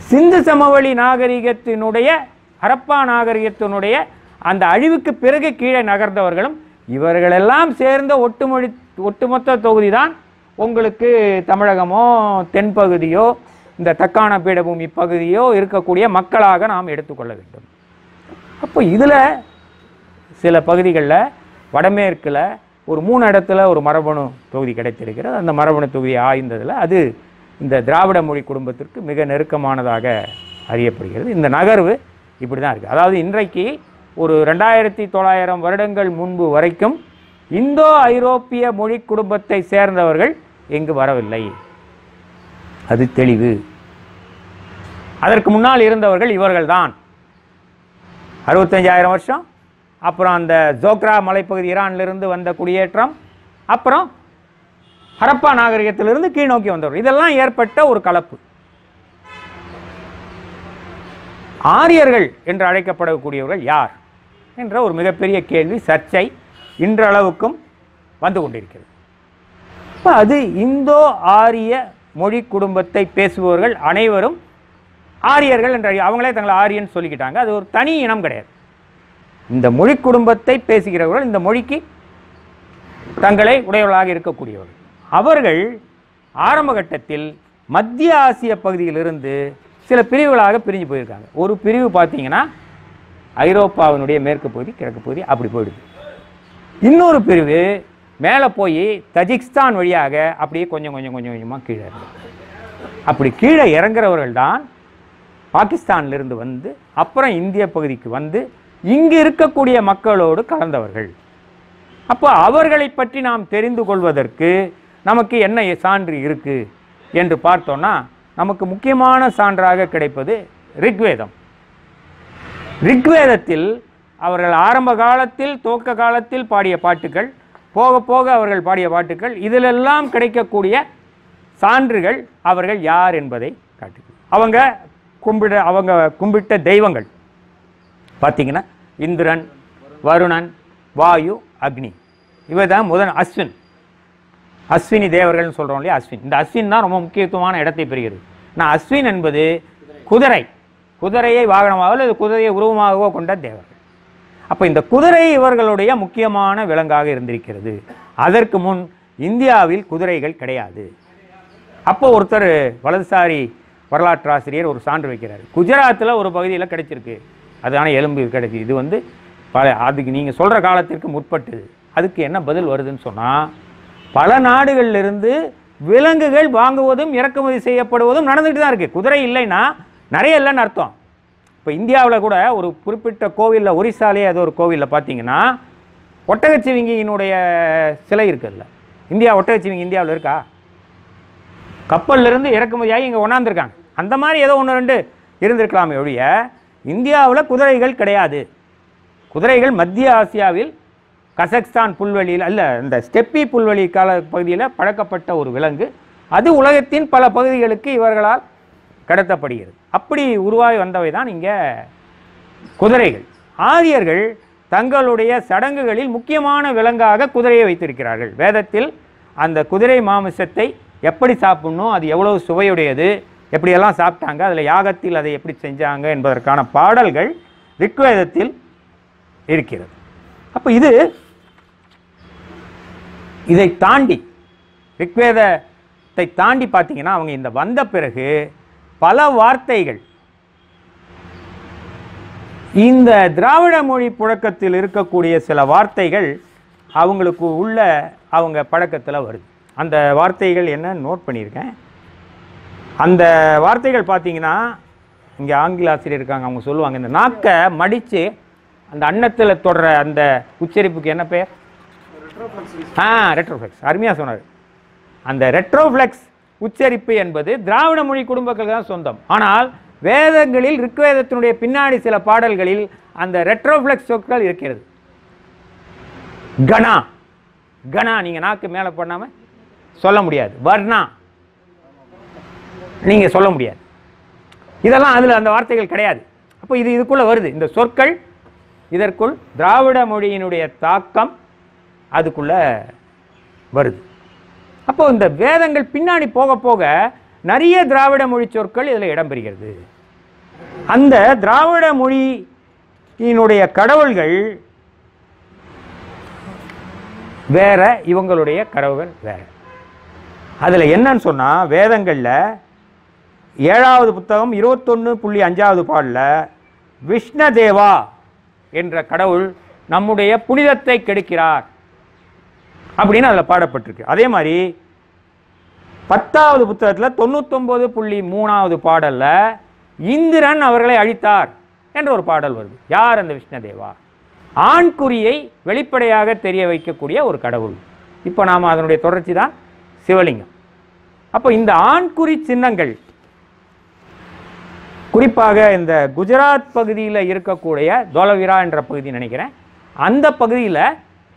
சிந்து சமவெளி நாகரிகத்தினுடைய ஹரப்பா நாகரிகத்தினுடைய அந்த அழிவுக்கு பிறகு கீழே நகர்ந்தவர்களும் இவர்களெல்லாம் சேர்ந்த ஒட்டுமொழி ஒட்டுமொத்த தொகுதி தான் உங்களுக்கு தமிழகமோ தென்பகுதியோ இந்த தக்கான பீடபூமி பகுதியோ இருக்கக்கூடிய மக்களாக நாம் எடுத்துக்கொள்ள வேண்டும். அப்போ இதில் சில பகுதிகளில் வடமேற்கில் ஒரு மூணு இடத்துல ஒரு மரபணு தொகுதி கிடைத்திருக்கிறது. அந்த மரபணு தொகுதியை ஆய்ந்ததில் அது இந்த திராவிட மொழி குடும்பத்திற்கு மிக நெருக்கமானதாக அறியப்படுகிறது. இந்த நகர்வு இப்படி தான் இருக்குது அதாவது இன்றைக்கு ஒரு ரெண்டாயிரத்தி தொள்ளாயிரம் வருடங்கள் முன்பு வரைக்கும் இந்தோ ஐரோப்பிய மொழி குடும்பத்தை சேர்ந்தவர்கள் இங்கு வரவில்லை. அது தெளிவு. அதற்கு முன்னால் இருந்தவர்கள் இவர்கள்தான். அறுபத்தஞ்சாயிரம் வருஷம் அப்புறம் அந்த ஜோக்ரா மலைப்பகுதி ஈரான்லேருந்து வந்த குடியேற்றம் அப்புறம் ஹரப்பா நாகரிகத்திலிருந்து கீழ்நோக்கி வந்தவர். இதெல்லாம் ஏற்பட்ட ஒரு கலப்பு. ஆரியர்கள் என்று அழைக்கப்படக்கூடியவர்கள் யார் என்ற ஒரு மிகப்பெரிய கேள்வி சர்ச்சை இன்றளவுக்கும் வந்து கொண்டிருக்கிறது. இப்போ அது இந்தோ ஆரிய மொழி குடும்பத்தை பேசுபவர்கள் அனைவரும் ஆரியர்கள் என்ற அவங்களே தங்களை ஆரியன் சொல்லிக்கிட்டாங்க. அது ஒரு தனி இனம் கிடையாது. இந்த மொழி குடும்பத்தை பேசுகிறவர்கள் இந்த மொழிக்கு தங்களை உடையவர்களாக இருக்கக்கூடியவர்கள். அவர்கள் ஆரம்ப கட்டத்தில் மத்திய ஆசிய பகுதியிலிருந்து சில பிரிவுகளாக பிரிஞ்சு போயிருக்காங்க. ஒரு பிரிவு பார்த்தீங்கன்னா ஐரோப்பாவினுடைய மேற்கு பகுதி கிழக்கு பகுதி அப்படி போயிடுது. இன்னொரு பிரிவு மேலே போய் தஜிக்ஸ்தான் வழியாக அப்படியே கொஞ்சம் கொஞ்சம் கொஞ்சம் கொஞ்சமாக கீழே இறங்குது. அப்படி கீழே இறங்குறவர்கள் தான் பாகிஸ்தானிலிருந்து வந்து அப்புறம் இந்திய பகுதிக்கு வந்து இங்கு இருக்கக்கூடிய மக்களோடு கலந்தவர்கள். அப்போ அவர்களை பற்றி நாம் தெரிந்து கொள்வதற்கு நமக்கு என்ன சான்று இருக்கு என்று பார்த்தோன்னா நமக்கு முக்கியமான சான்றாக கிடைப்பது ரிக்வேதம். ரிக்வேதத்தில் அவர்கள் ஆரம்ப காலத்தில் துவக்க காலத்தில் பாடிய பாட்டுகள் போக போக அவர்கள் பாடிய பாட்டுகள் இதிலெல்லாம் கிடைக்கக்கூடிய சான்றுகள் அவர்கள் யார் என்பதை காட்டுது அவங்க கும்பிட அவங்க கும்பிட்ட தெய்வங்கள். பார்த்தீங்கன்னா இந்திரன் வருணன் வாயு அக்னி. இவர் தான் முதல் அஸ்வின். அஸ்வினி தேவர்கள்னு சொல்கிறோம் இல்லையா? அஸ்வின். இந்த அஸ்வின் தான் ரொம்ப முக்கியத்துவமான இடத்தை பெறுகிறது. நான் அஸ்வின் என்பது குதிரை. குதிரையை வாகனமாகவோ அல்லது குதிரையை உருவமாகவோ கொண்ட தேவர்கள். அப்போ இந்த குதிரை இவர்களுடைய முக்கியமான விலங்காக இருந்திருக்கிறது. அதற்கு முன் இந்தியாவில் குதிரைகள் கிடையாது. அப்போ ஒருத்தர் வலதுசாரி வரலாற்றாசிரியர் ஒரு சான்று வைக்கிறார். குஜராத்தில் ஒரு பகுதியில் கிடைச்சிருக்கு. அதான எலும்பு கிடைக்குது. இது வந்து பல அதுக்கு நீங்கள் சொல்கிற காலத்திற்கு முற்பட்டது அதுக்கு என்ன பதில் வருதுன்னு சொன்னால் பல நாடுகளிலிருந்து விலங்குகள் வாங்குவதும் இறக்குமதி செய்யப்படுவதும் நடந்துகிட்டு தான் இருக்குது குதிரை இல்லைன்னா நிறைய இல்லைன்னு அர்த்தம். இப்போ இந்தியாவில் கூட ஒரு குறிப்பிட்ட கோவிலில் ஒரிசாலே அது ஒரு கோவிலில் பார்த்தீங்கன்னா ஒட்டகச்சிவிங்கியினுடைய சிலை இருக்குதுல்ல இந்தியா ஒட்டகச்சிவிங்கி இந்தியாவில் இருக்கா? கப்பல்லேருந்து இறக்குமதியாகி இங்கே ஒன்றாந்துருக்காங்க அந்த மாதிரி ஏதோ ஒன்று ரெண்டு இருந்திருக்கலாமே ஒழிய இந்தியாவில் குதிரைகள் கிடையாது. குதிரைகள் மத்திய ஆசியாவில் கசக்ஸ்தான் புல்வெளியில் அல்ல இந்த ஸ்டெப்பி புல்வெளி கால பகுதியில் பழக்கப்பட்ட ஒரு விலங்கு. அது உலகத்தின் பல பகுதிகளுக்கு இவர்களால் கடத்தப்படுகிறது. அப்படி உருவாகி வந்தவை தான் இங்கே குதிரைகள். ஆரியர்கள் தங்களுடைய சடங்குகளில் முக்கியமான விலங்காக குதிரையை வைத்திருக்கிறார்கள். வேதத்தில் அந்த குதிரை மாமிசத்தை எப்படி சாப்பிடணும் அது எவ்வளவு சுவையுடையது எப்படியெல்லாம் சாப்பிட்டாங்க அதில் யாகத்தில் அதை எப்படி செஞ்சாங்க என்பதற்கான பாடல்கள் ரிக்வேதத்தில் இருக்கிறது. அப்போ இது இதை தாண்டி ரிக்வேதத்தை தாண்டி பார்த்தீங்கன்னா அவங்க இந்த வந்த பிறகு பல வார்த்தைகள் இந்த திராவிட மொழி புழக்கத்தில் இருக்கக்கூடிய சில வார்த்தைகள் அவங்களுக்கு உள்ள அவங்க பழக்கத்தில் வருது. அந்த வார்த்தைகள் என்ன நோட் பண்ணியிருக்கேன். அந்த வார்த்தைகள் பார்த்தீங்கன்னா இங்கே ஆங்கில ஆசிரியர் இருக்காங்க அவங்க சொல்லுவாங்க இந்த நாக்கை மடித்து அந்த அன்னத்தில் தொடர அந்த உச்சரிப்புக்கு என்ன பெயர்? ஆ ரெட்ரோஃப்ளெக்ஸ் அருமையாக சொன்னார். அந்த ரெட்ரோஃப்ளெக்ஸ் உச்சரிப்பு என்பது திராவிட மொழி குடும்பங்களுக்கு தான் சொந்தம். ஆனால் வேதங்களில் ரிக்வேதத்தினுடைய பின்னாடி சில பாடல்களில் அந்த ரெட்ரோஃப்ளெக்ஸ் சொற்கள் இருக்கிறது. கணா கணா நீங்கள் நாக்கு மேலே பண்ணாமல் சொல்ல முடியாது. வர்ணா. நீங்கள் சொல்ல முடியாது. இதெல்லாம் அதில் அந்த வார்த்தைகள் கிடையாது. அப்போ இது இதுக்குள்ளே வருது. இந்த சொற்கள் இதற்குள் திராவிட மொழியினுடைய தாக்கம் அதுக்குள்ளே வருது. அப்போ இந்த வேதங்கள் பின்னாடி போக போக நிறைய திராவிட மொழி சொற்கள் இதில் இடம்பெறுகிறது அந்த திராவிட மொழியினுடைய கடவுள்கள் வேற இவங்களுடைய கடவுள்கள் வேற. அதில் என்னன்னு சொன்னால் வேதங்களில் ஏழாவது புத்தகம் இருபத்தொன்று புள்ளி அஞ்சாவது பாடலில் விஷ்ணதேவா என்ற கடவுள் நம்முடைய புனிதத்தை கெடுக்கிறார் அப்படின்னு அதில் பாடப்பட்டிருக்கு. அதே மாதிரி பத்தாவது புத்தகத்தில் தொண்ணூத்தொம்பது புள்ளி மூணாவது பாடலில் இந்திரன் அவர்களை அழித்தார் என்ற ஒரு பாடல் வருது. யார் அந்த விஷ்ணதேவா? ஆண்குறியை வெளிப்படையாக தெரிய வைக்கக்கூடிய ஒரு கடவுள். இப்போ நாம் அதனுடைய தொடர்ச்சி தான் சிவலிங்கம். அப்போ இந்த ஆண்குறி சின்னங்கள் குறிப்பாக இந்த குஜராத் பகுதியில் இருக்கக்கூடிய தோலவிரா என்ற பகுதி நினைக்கிறேன். அந்த பகுதியில்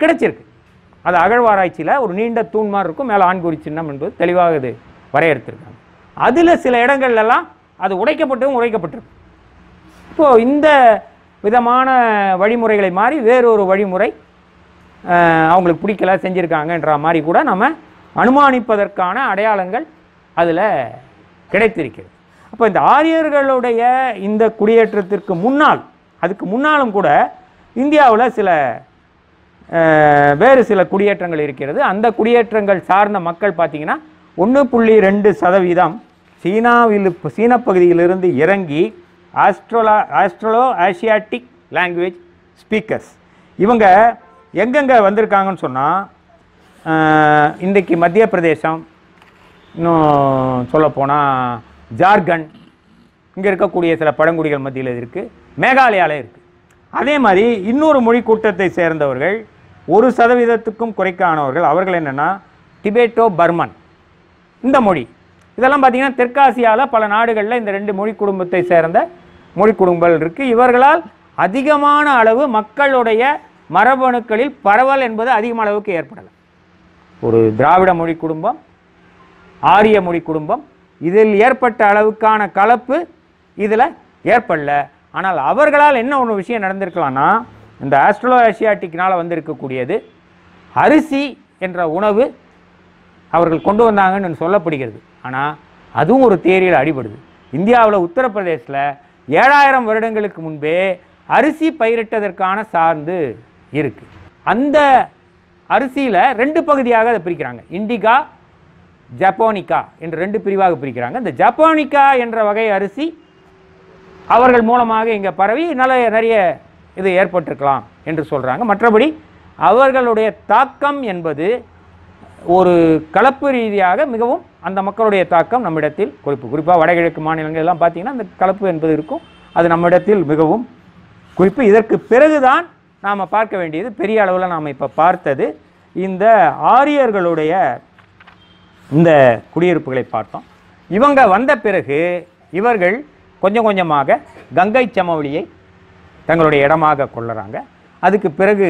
கிடைச்சிருக்கு. அது அகழ்வாராய்ச்சியில் ஒரு நீண்ட தூண் மாதிரி இருக்கும். மேலே ஆண்குறி சின்னம் என்பது தெளிவாக இது வரையறுத்திருக்காங்க. அதில் சில இடங்கள்லாம் அது உடைக்கப்பட்டும் உடைக்கப்பட்டிருக்கு இப்போது இந்த விதமான வழிமுறைகளை மாறி வேறொரு வழிமுறை அவங்களுக்கு பிடிக்கல செஞ்சுருக்காங்கன்ற மாதிரி கூட நம்ம அனுமானிப்பதற்கான அடையாளங்கள் அதில் கிடைத்திருக்கிறது. அப்போ இந்த ஆரியர்களுடைய இந்த குடியேற்றத்திற்கு முன்னால் அதுக்கு முன்னாலும் கூட இந்தியாவில் சில வேறு சில குடியேற்றங்கள் இருக்கிறது. அந்த குடியேற்றங்கள் சார்ந்த மக்கள் பார்த்தீங்கன்னா ஒன்று புள்ளி ரெண்டு சதவீதம் சீனாவில் சீன பகுதியிலிருந்து இறங்கி Austro Austro Asiatic language speakers. இவங்க எங்கெங்கே வந்திருக்காங்கன்னு சொன்னால் இன்றைக்கு மத்திய பிரதேசம் இன்னும் சொல்லப்போனால் ஜார்க்கண்ட் இங்கே இருக்கக்கூடிய சில பழங்குடிகள் மத்தியில் இருக்குது மேகாலயாவில் இருக்குது அதே மாதிரி இன்னொரு மொழி கூட்டத்தை சேர்ந்தவர்கள் ஒரு சதவீதத்துக்கும் குறைக்கானவர்கள் அவர்கள் என்னென்னா டிபேட்டோ பர்மன். இந்த மொழி. இதெல்லாம் பார்த்திங்கன்னா தெற்காசியாவில் பல நாடுகளில் இந்த ரெண்டு மொழி குடும்பத்தை சேர்ந்த மொழி குடும்பங்கள் இருக்குது இவர்களால் அதிகமான அளவு மக்களுடைய மரபணுக்களில் பரவல் என்பது அதிகமான அளவுக்கு ஏற்படலை. ஒரு திராவிட மொழி குடும்பம் ஆரிய மொழி குடும்பம் இதில் ஏற்பட்ட அளவுக்கான கலப்பு இதில் ஏற்படல. ஆனால் அவர்களால் என்ன ஒன்று விஷயம் நடந்திருக்கலாம்னா இந்த ஆஸ்ட்ரலோ ஆசியாட்டிக்னால் வந்திருக்கக்கூடியது அரிசி என்ற உணவு அவர்கள் கொண்டு வந்தாங்கன்னு சொல்லப்படுகிறது. ஆனால் அதுவும் ஒரு தேரியில் அடிபடுது. இந்தியாவில் உத்தரப்பிரதேசில் ஏழாயிரம் வருடங்களுக்கு முன்பே அரிசி பயிரிட்டதற்கான சார்ந்து இருக்குது அந்த அரிசியில் ரெண்டு பகுதியாக அதை பிரிக்கிறாங்க. இண்டிகா ஜப்பானிக்கா என்று ரெண்டு பிரிவாக பிரிக்கிறாங்க. இந்த ஜப்பானிக்கா என்ற வகை அரிசி அவர்கள் மூலமாக இங்கே பரவி நல்ல நிறைய இது ஏற்பட்டிருக்கலாம் என்று சொல்கிறாங்க மற்றபடி அவர்களுடைய தாக்கம் என்பது ஒரு கலப்பு ரீதியாக மிகவும் அந்த மக்களுடைய தாக்கம் நம்மிடத்தில் குறிப்பு. குறிப்பாக வடகிழக்கு மாநிலங்கள் எல்லாம் பார்த்தீங்கன்னா அந்த கலப்பு என்பது இருக்கும். அது நம்மிடத்தில் மிகவும் குறிப்பு. இதற்கு பிறகுதான் நாம் பார்க்க வேண்டியது பெரிய அளவில் நாம் இப்போ பார்த்தது. இந்த ஆரியர்களுடைய இந்த குடியிருப்புகளை பார்த்தோம். இவங்க வந்த பிறகு இவர்கள் கொஞ்சம் கொஞ்சமாக கங்கை சமவெளியை தங்களுடைய இடமாக கொள்ளுறாங்க. அதுக்கு பிறகு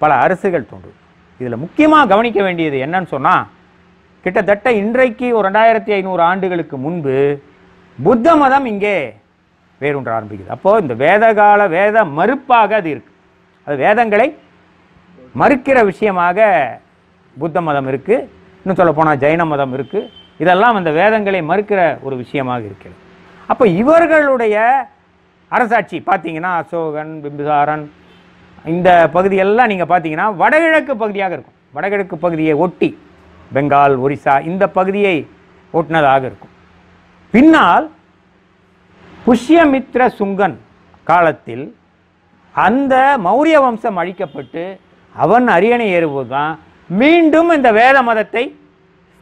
பல அரசுகள் தோன்றும். இதில் முக்கியமாக கவனிக்க வேண்டியது என்னன்னு சொன்னால் கிட்டத்தட்ட இன்றைக்கு ஒரு ரெண்டாயிரத்தி ஐநூறு ஆண்டுகளுக்கு முன்பு புத்த மதம் இங்கே வேரூன்ற ஆரம்பிக்குது. அப்போது இந்த வேதகால வேத மறுப்பாக அது இருக்குது அது வேதங்களை மறுக்கிற விஷயமாக புத்த மதம் இருக்குது இன்னும் சொல்ல போனால் ஜைன மதம் இருக்குது இதெல்லாம் அந்த வேதங்களை மறுக்கிற ஒரு விஷயமாக இருக்கிறது. அப்போ இவர்களுடைய அரசாட்சி பார்த்தீங்கன்னா அசோகன் பிம்பிசாரன் இந்த பகுதியெல்லாம் நீங்கள் பார்த்தீங்கன்னா வடகிழக்கு பகுதியாக இருக்கும். வடகிழக்கு பகுதியை ஒட்டி பெங்கால் ஒரிசா இந்த பகுதியை ஒட்டினதாக இருக்கும். பின்னால் புஷ்யமித்ர சுங்கன் காலத்தில் அந்த மௌரிய வம்சம் அழிக்கப்பட்டு அவன் அரியணை ஏறுவது தான் மீண்டும் இந்த வேத மதத்தை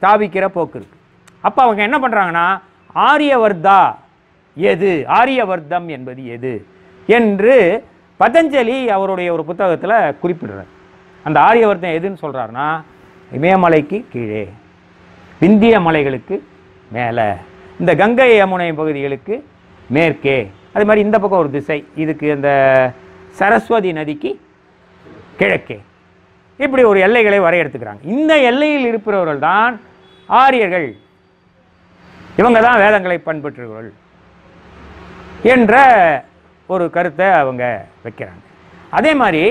ஸ்தாபிக்கிற போக்கு இருக்கு. அப்போ அவங்க என்ன பண்ணுறாங்கன்னா ஆரியவர்தா எது? ஆரியவர்தம் என்பது எது? என்று பதஞ்சலி அவருடைய ஒரு புத்தகத்தில் குறிப்பிடுறார். அந்த ஆரியவர்தம் எதுன்னு சொல்கிறாருன்னா இமயமலைக்கு கீழே விந்திய மலைகளுக்கு மேலே இந்த கங்கை யமுனை பகுதிகளுக்கு மேற்கே. அது மாதிரி இந்த பக்கம் ஒரு திசை இதுக்கு இந்த சரஸ்வதி நதிக்கு கிழக்கே. இப்படி ஒரு எல்லைகளை வரையறுத்துக்கிறாங்க. இந்த எல்லையில் இருப்பவர்கள் தான் ஆரியர்கள். இவங்க தான் வேதங்களை பண்பற்றுகிறவர்கள் என்ற ஒரு கருத்தை அவங்க வைக்கிறாங்க. அதே மாதிரி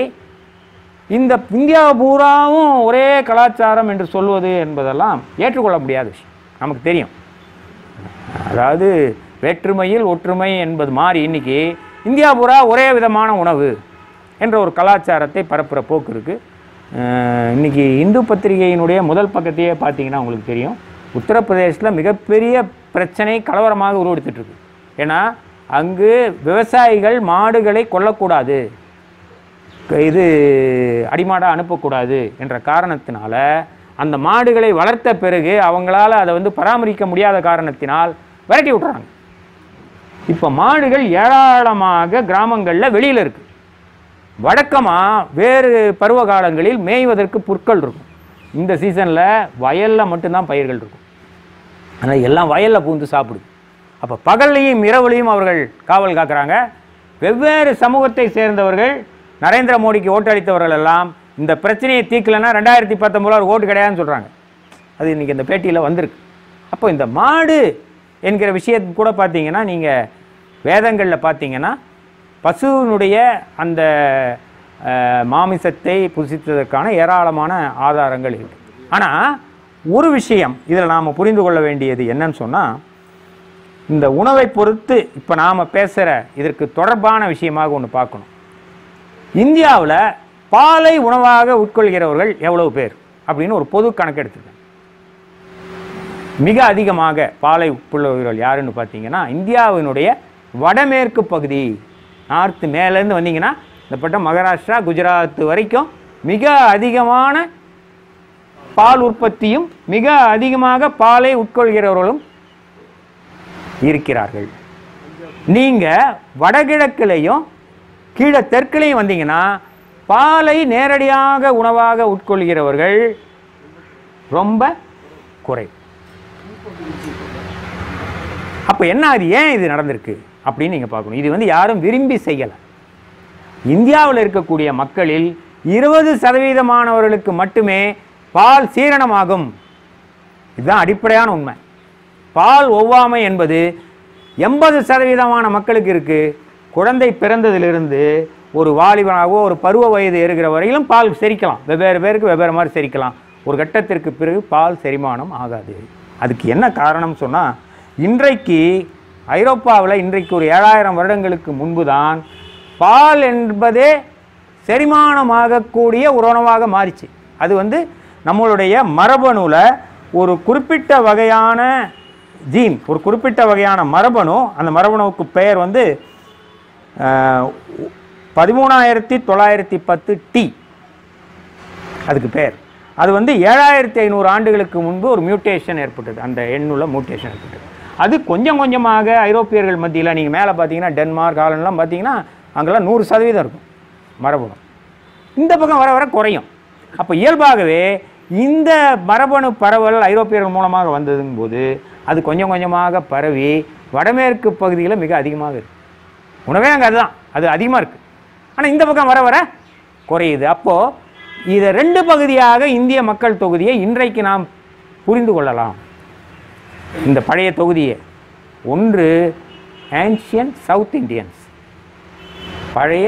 இந்த இந்தியா பூராவும் ஒரே கலாச்சாரம் என்று சொல்வது என்பதெல்லாம் ஏற்றுக்கொள்ள முடியாத விஷயம். நமக்கு தெரியும். அதாவது வேற்றுமையில் ஒற்றுமை என்பது மாறி இன்னைக்கு இந்தியா பூரா ஒரே விதமான உணவு என்ற ஒரு கலாச்சாரத்தை பரப்புகிற போக்கு இருக்குது இன்னைக்கு இந்து பத்திரிகையினுடைய முதல் பக்கத்தையே பார்த்தீங்கன்னா உங்களுக்கு தெரியும். உத்தரப்பிரதேசத்தில் மிகப்பெரிய பிரச்சனை கலவரமாக உருவெடுத்துட்ருக்கு ஏன்னா அங்கு விவசாயிகள் மாடுகளை கொல்லக்கூடாது. இது அடிமாடாக அனுப்பக்கூடாது என்ற காரணத்தினால அந்த மாடுகளை வளர்த்த பிறகு அவங்களால அதை வந்து பராமரிக்க முடியாத காரணத்தினால் விரட்டி விட்றாங்க இப்போ மாடுகள் ஏராளமாக கிராமங்களில் வெளியில் இருக்குது வழக்கமாக வேறு பருவ காலங்களில் மேய்வதற்கு புற்கள் இருக்கும். இந்த சீசனில் வயலில் மட்டும்தான் பயிர்கள் இருக்கும். ஆனால் எல்லாம் வயலில் பூந்து சாப்பிடுது அப்போ பகல்லையும் இரவுலையும் அவர்கள் காவல் காக்கிறாங்க. வெவ்வேறு சமூகத்தை சேர்ந்தவர்கள் நரேந்திர மோடிக்கு ஓட்டளித்தவர்கள் எல்லாம் இந்த பிரச்சனையை தீர்க்கலைன்னா ரெண்டாயிரத்தி பத்தொம்போது ஓட்டு கிடையாதுன்னு சொல்கிறாங்க அது இன்றைக்கி இந்த பேட்டியில் வந்திருக்கு. அப்போ இந்த மாடு என்கிற விஷயத்து கூட பார்த்தீங்கன்னா நீங்கள் வேதங்களில் பார்த்தீங்கன்னா பசுவினுடைய அந்த மாமிசத்தை புசித்ததற்கான ஏராளமான ஆதாரங்கள் இருக்குது ஆனால் ஒரு விஷயம் இதில் நாம் புரிந்து கொள்ள வேண்டியது என்னன்னு சொன்னால் இந்த உணவை பொறுத்து இப்போ நாம் பேசுகிற இதற்கு தொடர்பான விஷயமாக ஒன்று பார்க்கணும். இந்தியாவில் பாலை உணவாக உட்கொள்கிறவர்கள் எவ்வளவு பேர்? அப்படின்னு ஒரு பொது கணக்கு எடுத்துருக்கேன் மிக அதிகமாக பாலை உட்கொள்கிறவர்கள் யாருன்னு பார்த்தீங்கன்னா இந்தியாவினுடைய வடமேற்கு பகுதி நார்த்து மேலேருந்து வந்தீங்கன்னா இந்த பட்டம் மகாராஷ்டிரா குஜராத் வரைக்கும் மிக அதிகமான பால் உற்பத்தியும் மிக அதிகமாக பாலை உட்கொள்கிறவர்களும் இருக்கிறார்கள். நீங்கள் வடகிழக்குலேயும் கீழே தெற்குலையும் வந்தீங்கன்னா பாலை நேரடியாக உணவாக உட்கொள்கிறவர்கள் ரொம்ப குறை. அப்போ என்ன அது ஏன் இது நடந்திருக்கு? அப்படின்னு நீங்கள் பார்க்கணும். இது வந்து யாரும் விரும்பி செய்யலை. இந்தியாவில் இருக்கக்கூடிய மக்களில் இருபது சதவீதமானவர்களுக்கு மட்டுமே பால் சீரணமாகும். இதுதான் அடிப்படையான உண்மை. பால் ஒவ்வாமை என்பது எண்பது சதவீதமான மக்களுக்கு இருக்குது குழந்தை பிறந்ததிலிருந்து ஒரு வாலிபனாகவோ ஒரு பருவ வயது ஏறுகிற வரையிலும் பால் செரிக்கலாம். வெவ்வேறு பேருக்கு வெவ்வேறு மாதிரி செரிக்கலாம். ஒரு கட்டத்திற்கு பிறகு பால் செரிமானம் ஆகாது. அதுக்கு என்ன காரணம் சொன்னால் இன்றைக்கு ஐரோப்பாவில் இன்றைக்கு ஒரு ஏழாயிரம் வருடங்களுக்கு முன்பு தான் பால் என்பதே செரிமானமாகக்கூடிய ஒரு உணவாக மாறிச்சு. அது வந்து நம்மளுடைய மரபணுவில் ஒரு குறிப்பிட்ட வகையான ஜீன் ஒரு குறிப்பிட்ட வகையான மரபணு அந்த மரபணுவுக்கு பெயர் வந்து பதிமூணாயிரத்தி தொள்ளாயிரத்தி பத்து டி. அதுக்கு பேர் அது வந்து ஏழாயிரத்தி ஐநூறு ஆண்டுகளுக்கு முன்பு ஒரு மியூட்டேஷன் ஏற்பட்டது. அந்த எண்ணுள்ள மியூட்டேஷன் ஏற்பட்டது. அது கொஞ்சம் கொஞ்சமாக ஐரோப்பியர்கள் மத்தியில் நீங்கள் மேலே பார்த்தீங்கன்னா டென்மார்க் ஹாலண்ட்லாம் பார்த்தீங்கன்னா அங்கெல்லாம் நூறு சதவீதம் இருக்கும் மரபணு. இந்த பக்கம் வர வர குறையும். அப்போ இயல்பாகவே இந்த மரபணு பரவல் ஐரோப்பியர்கள் மூலமாக வந்ததுங்கும் போது அது கொஞ்சம் கொஞ்சமாக பரவி வடமேற்கு பகுதியில் மிக அதிகமாக இருக்குது உணவே அங்கே அதுதான். அது அதிகமாக இருக்குது ஆனால் இந்த பக்கம் வர வர குறையுது. அப்போது இதை ரெண்டு பகுதியாக இந்திய மக்கள் தொகுதியை இன்றைக்கு நாம் புரிந்து கொள்ளலாம். இந்த பழைய தொகுதியை. ஒன்று ஆன்ஷியன் சவுத் இந்தியன்ஸ் பழைய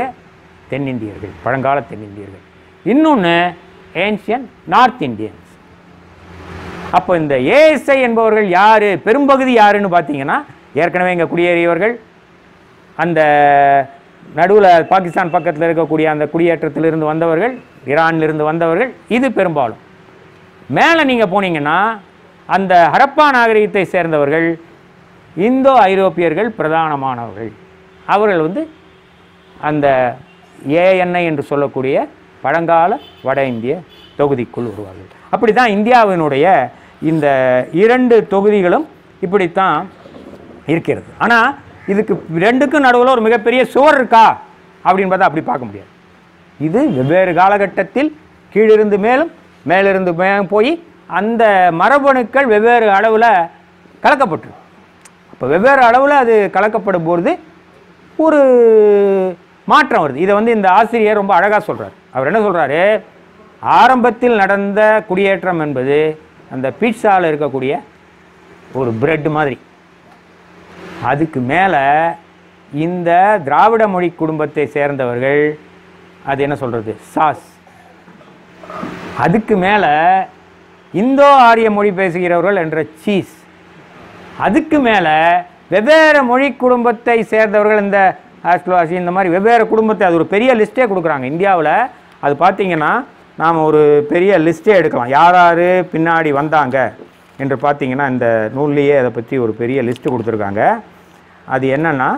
தென்னிந்தியர்கள் பழங்கால தென்னிந்தியர்கள். இன்னொன்று ஏன்ஷியன் நார்த் இந்தியன்ஸ் அப்போ இந்த ஏஎஸ்ஐ என்பவர்கள் யார்? பெரும்பகுதி யாருன்னு பார்த்தீங்கன்னா ஏற்கனவே இங்கே குடியேறியவர்கள். அந்த நடுவில் பாகிஸ்தான் பக்கத்தில் இருக்கக்கூடிய அந்த குடியேற்றத்திலிருந்து வந்தவர்கள் ஈரானிலிருந்து வந்தவர்கள் இது பெரும்பாலும். மேலே நீங்கள் போனீங்கன்னா அந்த ஹரப்பா நாகரிகத்தை சேர்ந்தவர்கள் இந்தோ ஐரோப்பியர்கள் பிரதானமானவர்கள். அவர்கள் வந்து அந்த ஏஎன்ஐ என்று சொல்லக்கூடிய பழங்கால வட இந்திய தொகுதிக்குள் வருவார்கள். அப்படி தான் இந்தியாவினுடைய இந்த இரண்டு தொகுதிகளும் இப்படித்தான் இருக்கிறது. ஆனால் இதுக்கு ரெண்டுக்கும் நடுவில் ஒரு மிகப்பெரிய சுவர் இருக்கா? அப்படின்னு பார்த்தா அப்படி பார்க்க முடியாது. இது வெவ்வேறு காலகட்டத்தில் கீழிருந்து மேலும் மேலிருந்து மேலும் போய் அந்த மரபணுக்கள் வெவ்வேறு அளவில் கலக்கப்பட்டிருக்கு அப்போ வெவ்வேறு அளவில் அது கலக்கப்படும் பொழுது ஒரு மாற்றம் வருது. இதை வந்து இந்த ஆசிரியர் ரொம்ப அழகாக சொல்கிறார் அவர் என்ன சொல்கிறாரு ஆரம்பத்தில் நடந்த குடியேற்றம் என்பது அந்த பீட்சாவில் இருக்கக்கூடிய ஒரு பிரெட் மாதிரி. அதுக்கு மேலே இந்த திராவிட மொழி குடும்பத்தை சேர்ந்தவர்கள் அது என்ன சொல்கிறது சாஸ். அதுக்கு மேலே இந்தோ ஆரிய மொழி பேசுகிறவர்கள் என்ற சீஸ். அதுக்கு மேலே வெவ்வேறு மொழி குடும்பத்தை சேர்ந்தவர்கள் இந்த ஆஸ்ட்ரோவாசி இந்த மாதிரி வெவ்வேறு குடும்பத்தை அது ஒரு பெரிய லிஸ்ட்டே கொடுக்குறாங்க. இந்தியாவில் அது பார்த்தீங்கன்னா நாம் ஒரு பெரிய லிஸ்ட்டே எடுக்கலாம். யார் யார் பின்னாடி வந்தாங்க என்று பார்த்தீங்கன்னா இந்த நூல்லையே அதை பற்றி ஒரு பெரிய லிஸ்ட்டு கொடுத்துருக்காங்க. அது என்னென்னா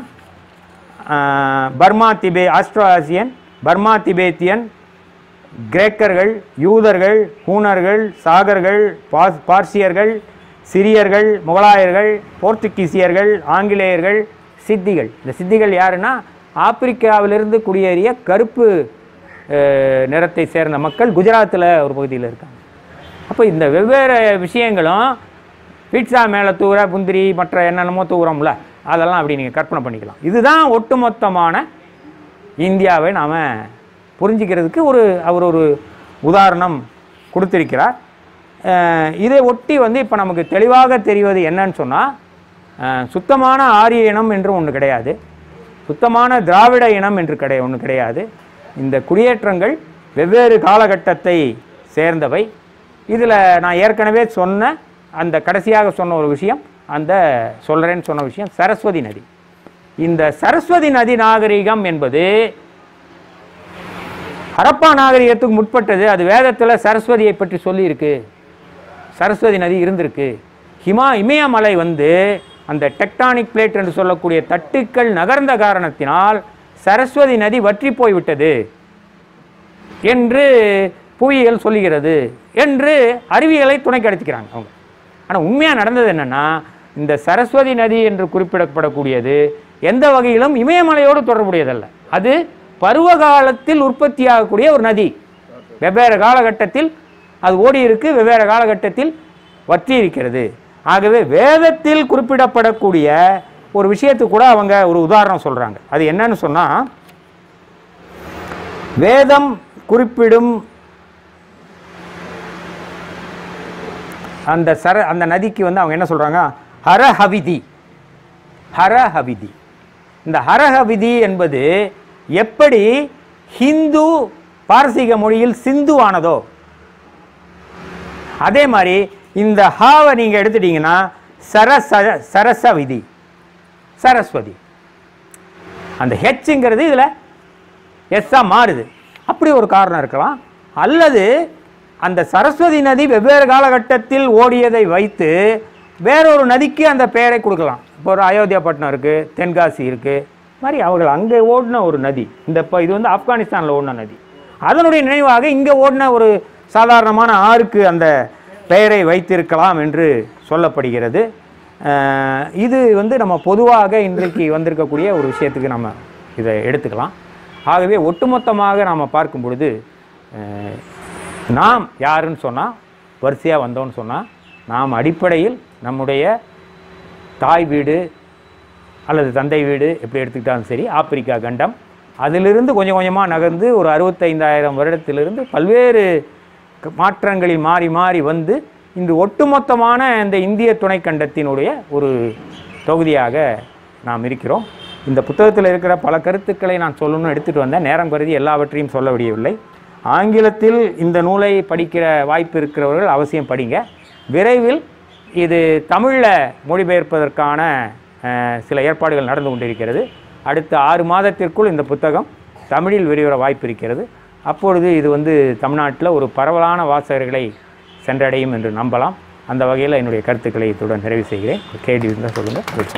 Burma Tibeto Austro Asian Burma Tibetan கிரேக்கர்கள் யூதர்கள் ஹூனர்கள் சாகர்கள் பாஸ் பார்சியர்கள் சிரியர்கள் முகலாயர்கள் போர்த்துகீசியர்கள் ஆங்கிலேயர்கள் சித்திகள். இந்த சித்திகள் யாருன்னா ஆப்பிரிக்காவிலிருந்து குடியேறிய கருப்பு நிறத்தை சேர்ந்த மக்கள் குஜராத்தில் ஒரு பகுதியில் இருக்காங்க. அப்போ இந்த வெவ்வேறு விஷயங்களும் பீட்சா மேலே தூர புந்திரி மற்ற என்னென்னமோ தூரம்ல அதெல்லாம் அப்படி நீங்கள் கற்பனை பண்ணிக்கலாம். இதுதான் ஒட்டுமொத்தமான இந்தியாவை நாம் புரிஞ்சிக்கிறதுக்கு ஒரு அவர் ஒரு உதாரணம் கொடுத்திருக்கிறார். இதை ஒட்டி வந்து இப்போ நமக்கு தெளிவாக தெரிவது என்னன்னு சொன்னால் சுத்தமான ஆரிய இனம் என்று ஒன்று கிடையாது. சுத்தமான திராவிட இனம் என்று கிடை ஒன்று கிடையாது. இந்த குடியேற்றங்கள் வெவ்வேறு காலகட்டத்தை சேர்ந்தவை. இதில் நான் ஏற்கனவே சொன்ன அந்த கடைசியாக சொன்ன ஒரு விஷயம் அந்த சொல்கிறேன்னு சொன்ன விஷயம் சரஸ்வதி நதி. இந்த சரஸ்வதி நதி நாகரிகம் என்பது ஹரப்பா நாகரிகத்துக்கு முற்பட்டது. அது வேதத்தில் சரஸ்வதியை பற்றி சொல்லியிருக்கு. சரஸ்வதி நதி இருந்திருக்கு. ஹிமா இமயமலை வந்து அந்த டெக்டானிக் பிளேட் என்று சொல்லக்கூடிய தட்டுக்கள் நகர்ந்த காரணத்தினால் சரஸ்வதி நதி வற்றி போய்விட்டது என்று புவியியல் சொல்லுகிறது என்று அறிவியலை துணை எடுத்துக்கிறாங்க அவங்க. ஆனால் உண்மையாக நடந்தது என்னென்னா இந்த சரஸ்வதி நதி என்று குறிப்பிடப்படக்கூடியது எந்த வகையிலும் இமயமலையோடு தொடர்புடையதல்ல. அது பருவ காலத்தில் உற்பத்தியாகக்கூடிய ஒரு நதி. வெவ்வேறு காலகட்டத்தில் அது ஓடி இருக்கு வெவ்வேறு காலகட்டத்தில் வற்றி இருக்கிறது ஆகவே வேதத்தில் குறிப்பிடப்படக்கூடிய ஒரு விஷயத்துக்கு கூட அவங்க ஒரு உதாரணம் சொல்கிறாங்க அது என்னன்னு சொன்னால் வேதம் குறிப்பிடும் அந்த சர அந்த நதிக்கு வந்து அவங்க என்ன சொல்கிறாங்க ஹரஹவிதி. ஹரஹவிதி. இந்த ஹரஹவிதி என்பது எப்படி ஹிந்து பாரசீக மொழியில் சிந்து ஆனதோ அதே மாதிரி இந்த ஹாவை நீங்கள் எடுத்துட்டீங்கன்னா சரச சரசவிதி சரஸ்வதி. அந்த ஹெச்ங்கிறது இதில் எஸ்ஸாக மாறுது. அப்படி ஒரு காரணம் இருக்கலாம். அல்லது அந்த சரஸ்வதி நதி வெவ்வேறு காலகட்டத்தில் ஓடியதை வைத்து வேறொரு நதிக்கு அந்த பெயரை கொடுக்கலாம். இப்போ ஒரு அயோத்தியாப்பட்டினம் இருக்குது தென்காசி இருக்குது மாதிரி அவர்கள் அங்கே ஓடின ஒரு நதி. இந்த இப்போ இது வந்து ஆப்கானிஸ்தானில் ஓடின நதி. அதனுடைய நினைவாக இங்கே ஓடின ஒரு சாதாரணமான ஆறுக்கு அந்த பெயரை வைத்திருக்கலாம் என்று சொல்லப்படுகிறது. இது வந்து நம்ம பொதுவாக இன்றைக்கு வந்திருக்கக்கூடிய ஒரு விஷயத்துக்கு நம்ம இதை எடுத்துக்கலாம். ஆகவே ஒட்டுமொத்தமாக நாம் பார்க்கும் பொழுது நாம் யாருன்னு சொன்னால் வரிசையாக வந்தோம்னு சொன்னால் நாம் அடிப்படையில் நம்முடைய தாய் வீடு அல்லது தந்தை வீடு எப்படி எடுத்துக்கிட்டாலும் சரி ஆப்பிரிக்கா கண்டம். அதிலிருந்து கொஞ்சம் கொஞ்சமாக நகர்ந்து ஒரு அறுபத்தைந்தாயிரம் வருடத்திலிருந்து பல்வேறு மாற்றங்களில் மாறி மாறி வந்து இன்று ஒட்டுமொத்தமான இந்த இந்திய துணைக்கண்டத்தினுடைய ஒரு தொகுதியாக நாம் இருக்கிறோம். இந்த புத்தகத்தில் இருக்கிற பல கருத்துக்களை நான் சொல்லணும்னு எடுத்துகிட்டு வந்தேன். நேரம் கருதி எல்லாவற்றையும் சொல்ல முடியவில்லை ஆங்கிலத்தில் இந்த நூலை படிக்கிற வாய்ப்பு இருக்கிறவர்கள் அவசியம் படிங்க. விரைவில் இது தமிழில் மொழிபெயர்ப்பதற்கான சில ஏற்பாடுகள் நடந்து கொண்டிருக்கிறது. அடுத்த ஆறு மாதத்திற்குள் இந்த புத்தகம் தமிழில் வெளிவர வாய்ப்பு இருக்கிறது. அப்பொழுது இது வந்து தமிழ்நாட்டில் ஒரு பரவலான வாசகர்களை சென்றடையும் என்று நம்பலாம். அந்த வகையில் என்னுடைய கருத்துக்களை இத்துடன் நிறைவு செய்கிறேன். கேள்வி இருந்தால் சொல்லுங்கள். பதில்